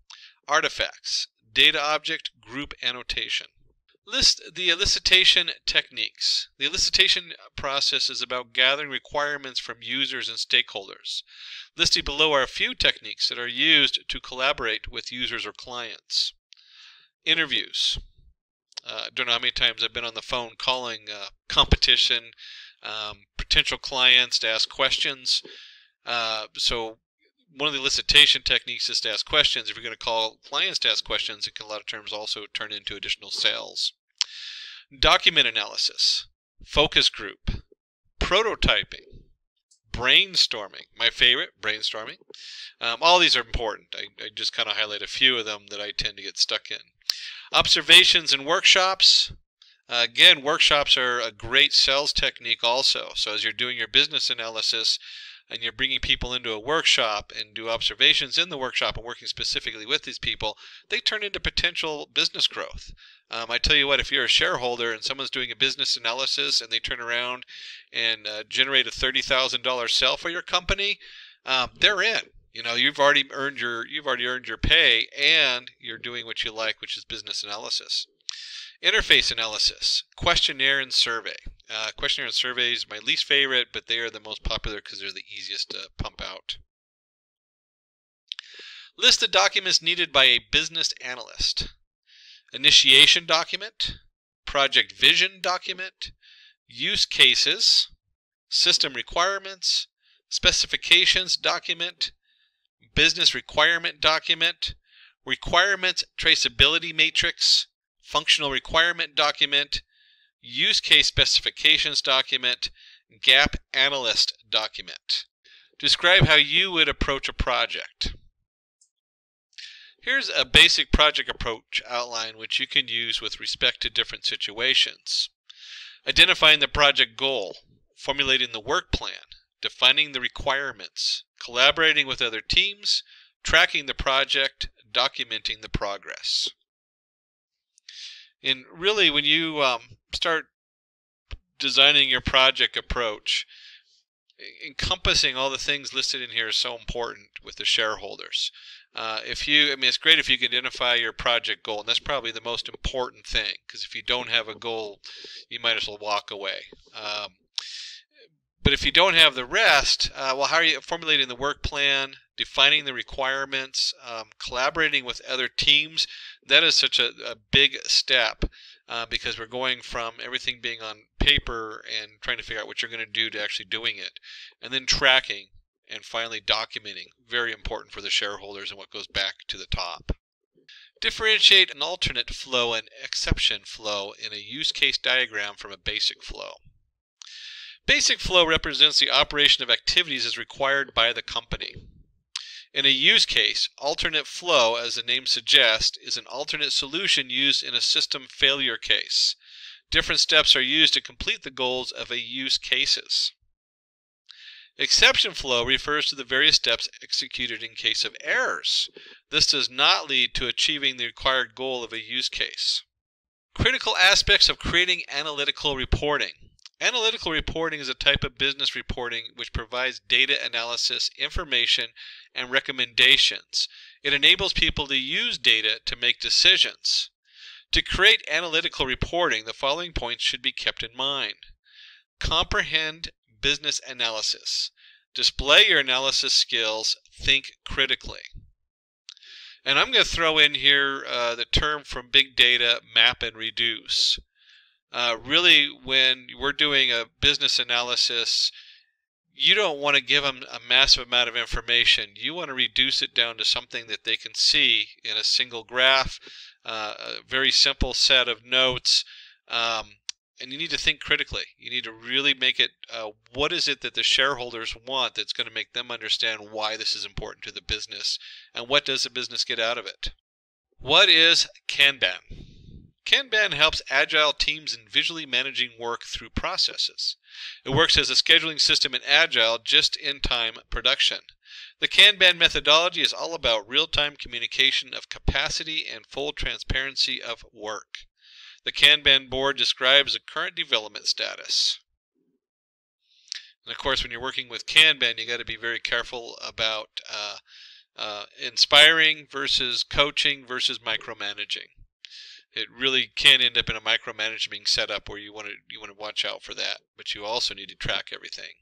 artifacts, data object, group annotation. List the elicitation techniques. The elicitation process is about gathering requirements from users and stakeholders. Listed below are a few techniques that are used to collaborate with users or clients. Interviews. Uh, I don't know how many times I've been on the phone calling uh, competition, um, potential clients to ask questions. Uh, so one of the elicitation techniques is to ask questions. If you're going to call clients to ask questions, it can a lot of terms also turn into additional sales. Document analysis, focus group, prototyping, brainstorming. My favorite, brainstorming. Um, all these are important. I, I just kind of highlight a few of them that I tend to get stuck in. Observations and workshops. Uh, again, workshops are a great sales technique also. So as you're doing your business analysis, and you're bringing people into a workshop and do observations in the workshop and working specifically with these people, they turn into potential business growth. Um, I tell you what, if you're a shareholder and someone's doing a business analysis and they turn around and uh, generate a $30,000 sale for your company, um, they're in. You know, you've already earned your you've already earned your pay, and you're doing what you like, which is business analysis. Interface analysis, questionnaire and survey. Uh, questionnaire and surveys, is my least favorite, but they are the most popular because they're the easiest to pump out. List the documents needed by a business analyst. Initiation document, project vision document, use cases, system requirements, specifications document, business requirement document, requirements traceability matrix, functional requirement document, use case specifications document, gap analyst document. Describe how you would approach a project. Here's a basic project approach outline which you can use with respect to different situations. Identifying the project goal, formulating the work plan, defining the requirements, collaborating with other teams, tracking the project, documenting the progress. And really, when you um, start designing your project approach, encompassing all the things listed in here is so important with the shareholders. Uh, if you, I mean, it's great if you can identify your project goal, and that's probably the most important thing. Because if you don't have a goal, you might as well walk away. Um, but if you don't have the rest, uh, well, how are you formulating the work plan, defining the requirements, um, collaborating with other teams? That is such a, a big step uh, because we're going from everything being on paper and trying to figure out what you're going to do to actually doing it, and then tracking, and finally documenting. Very important for the shareholders and what goes back to the top. Differentiate an alternate flow and exception flow in a use case diagram from a basic flow. Basic flow represents the operation of activities as required by the company. In a use case, alternate flow, as the name suggests, is an alternate solution used in a system failure case. Different steps are used to complete the goals of a use cases. Exception flow refers to the various steps executed in case of errors. This does not lead to achieving the required goal of a use case. Critical aspects of creating analytical reporting. Analytical reporting is a type of business reporting which provides data analysis, information, and recommendations. It enables people to use data to make decisions. To create analytical reporting, the following points should be kept in mind. Comprehend business analysis. Display your analysis skills. Think critically. And I'm going to throw in here uh, the term from big data, map and reduce. Uh, really, when we're doing a business analysis, you don't want to give them a massive amount of information. You want to reduce it down to something that they can see in a single graph, uh, a very simple set of notes. Um, and you need to think critically. You need to really make it uh, what is it that the shareholders want that's going to make them understand why this is important to the business and what does the business get out of it. What is Kanban? Kanban helps agile teams in visually managing work through processes. It works as a scheduling system in agile just in time production. The Kanban methodology is all about real time communication of capacity and full transparency of work. The Kanban board describes the current development status. And of course, when you're working with Kanban, you got to be very careful about uh, uh, inspiring versus coaching versus micromanaging it really can end up in a micromanaging setup where you want to you want to watch out for that, but you also need to track everything.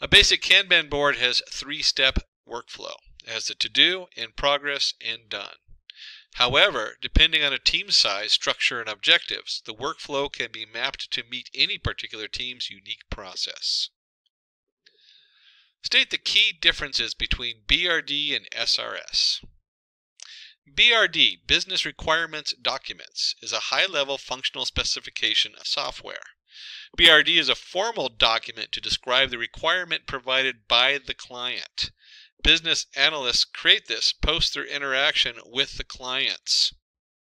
A basic Kanban board has three-step workflow. It has the to-do, in progress, and done. However, depending on a team size, structure, and objectives, the workflow can be mapped to meet any particular team's unique process. State the key differences between BRD and SRS. BRD, Business Requirements Documents, is a high-level functional specification of software. BRD is a formal document to describe the requirement provided by the client. Business analysts create this post their interaction with the clients.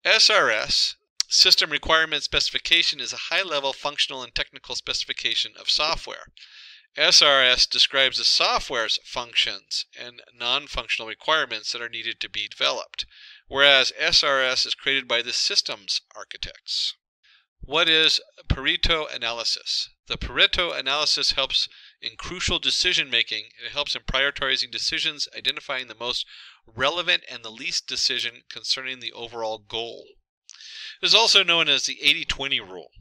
SRS, System Requirement Specification, is a high-level functional and technical specification of software. SRS describes the software's functions and non-functional requirements that are needed to be developed, whereas SRS is created by the systems architects. What is Pareto analysis? The Pareto analysis helps in crucial decision making. It helps in prioritizing decisions, identifying the most relevant and the least decision concerning the overall goal. It is also known as the 80-20 rule.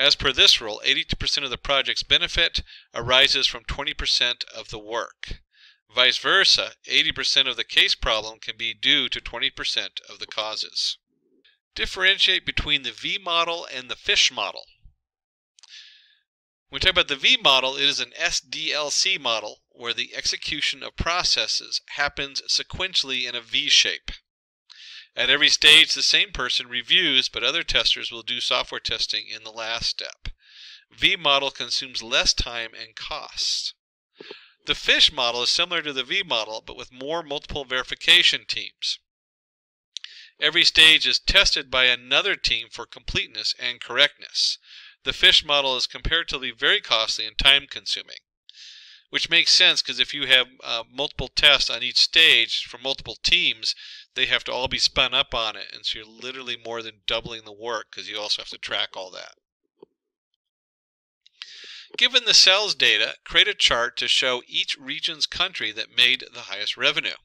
As per this rule, 82% of the project's benefit arises from 20% of the work. Vice versa, 80% of the case problem can be due to 20% of the causes. Differentiate between the V model and the fish model. When we talk about the V model, it is an SDLC model where the execution of processes happens sequentially in a V shape. At every stage, the same person reviews, but other testers will do software testing in the last step. V model consumes less time and costs. The fish model is similar to the V model, but with more multiple verification teams. Every stage is tested by another team for completeness and correctness. The fish model is comparatively very costly and time consuming which makes sense because if you have uh, multiple tests on each stage from multiple teams, they have to all be spun up on it. And so you're literally more than doubling the work because you also have to track all that. Given the sales data, create a chart to show each region's country that made the highest revenue.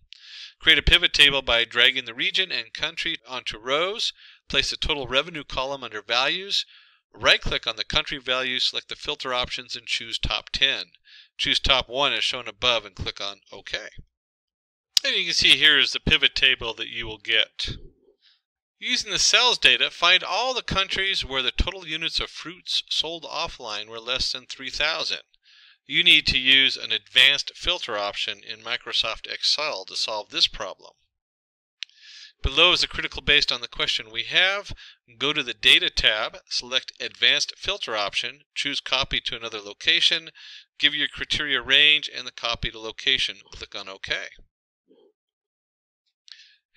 Create a pivot table by dragging the region and country onto rows. Place the total revenue column under values. Right click on the country value, select the filter options and choose top 10. Choose top 1 as shown above and click on OK. And you can see here is the pivot table that you will get. Using the sales data, find all the countries where the total units of fruits sold offline were less than 3,000. You need to use an advanced filter option in Microsoft Excel to solve this problem. Below is a critical based on the question we have. Go to the Data tab, select Advanced Filter option, choose Copy to another location, give your criteria range and the copy to location. Click on OK.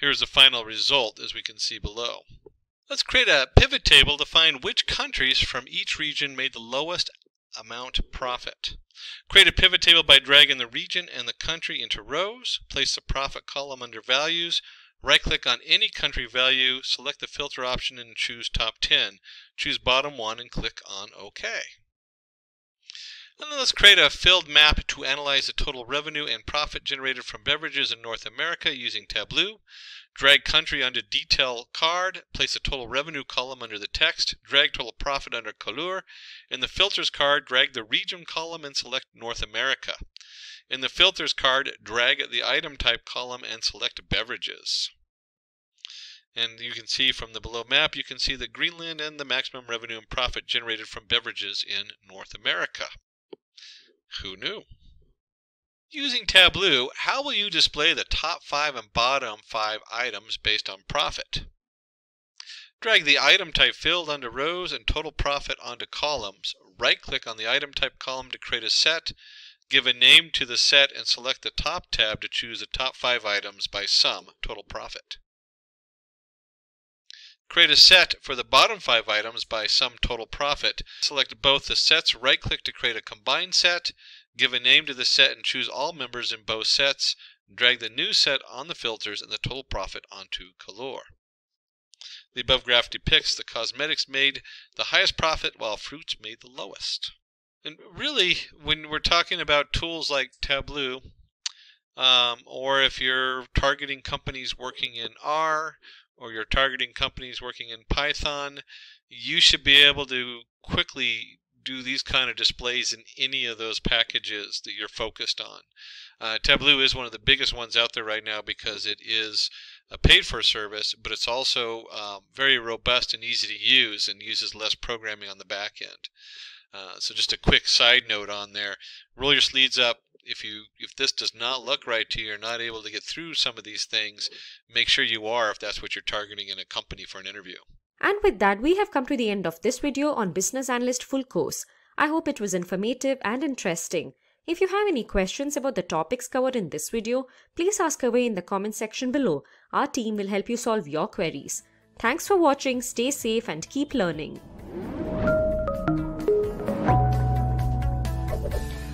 Here's the final result as we can see below. Let's create a pivot table to find which countries from each region made the lowest amount profit. Create a pivot table by dragging the region and the country into rows. Place the profit column under values. Right click on any country value, select the filter option and choose top 10. Choose bottom one and click on OK. Let's create a filled map to analyze the total revenue and profit generated from beverages in North America using Tableau. Drag country onto detail card, place the total revenue column under the text, drag total profit under color. In the filters card, drag the region column and select North America. In the filters card, drag the item type column and select beverages. And you can see from the below map, you can see the Greenland and the maximum revenue and profit generated from beverages in North America. Who knew? Using Tableau, how will you display the top 5 and bottom 5 items based on profit? Drag the item type field onto rows and total profit onto columns. Right-click on the item type column to create a set. Give a name to the set and select the top tab to choose the top 5 items by sum total profit. Create a set for the bottom 5 items by sum total profit. Select both the sets, right-click to create a combined set. Give a name to the set and choose all members in both sets. Drag the new set on the filters and the total profit onto couleur. The above graph depicts the cosmetics made the highest profit while fruits made the lowest. And really, when we're talking about tools like Tableau, um, or if you're targeting companies working in R, or you're targeting companies working in Python, you should be able to quickly do these kind of displays in any of those packages that you're focused on. Uh, Tableau is one of the biggest ones out there right now because it is a paid for service, but it's also um, very robust and easy to use and uses less programming on the back end. Uh, so just a quick side note on there, roll your sleeves up. If you if this does not look right to you, you're not able to get through some of these things, make sure you are if that's what you're targeting in a company for an interview. And with that, we have come to the end of this video on Business Analyst Full Course. I hope it was informative and interesting. If you have any questions about the topics covered in this video, please ask away in the comment section below. Our team will help you solve your queries. Thanks for watching, stay safe and keep learning.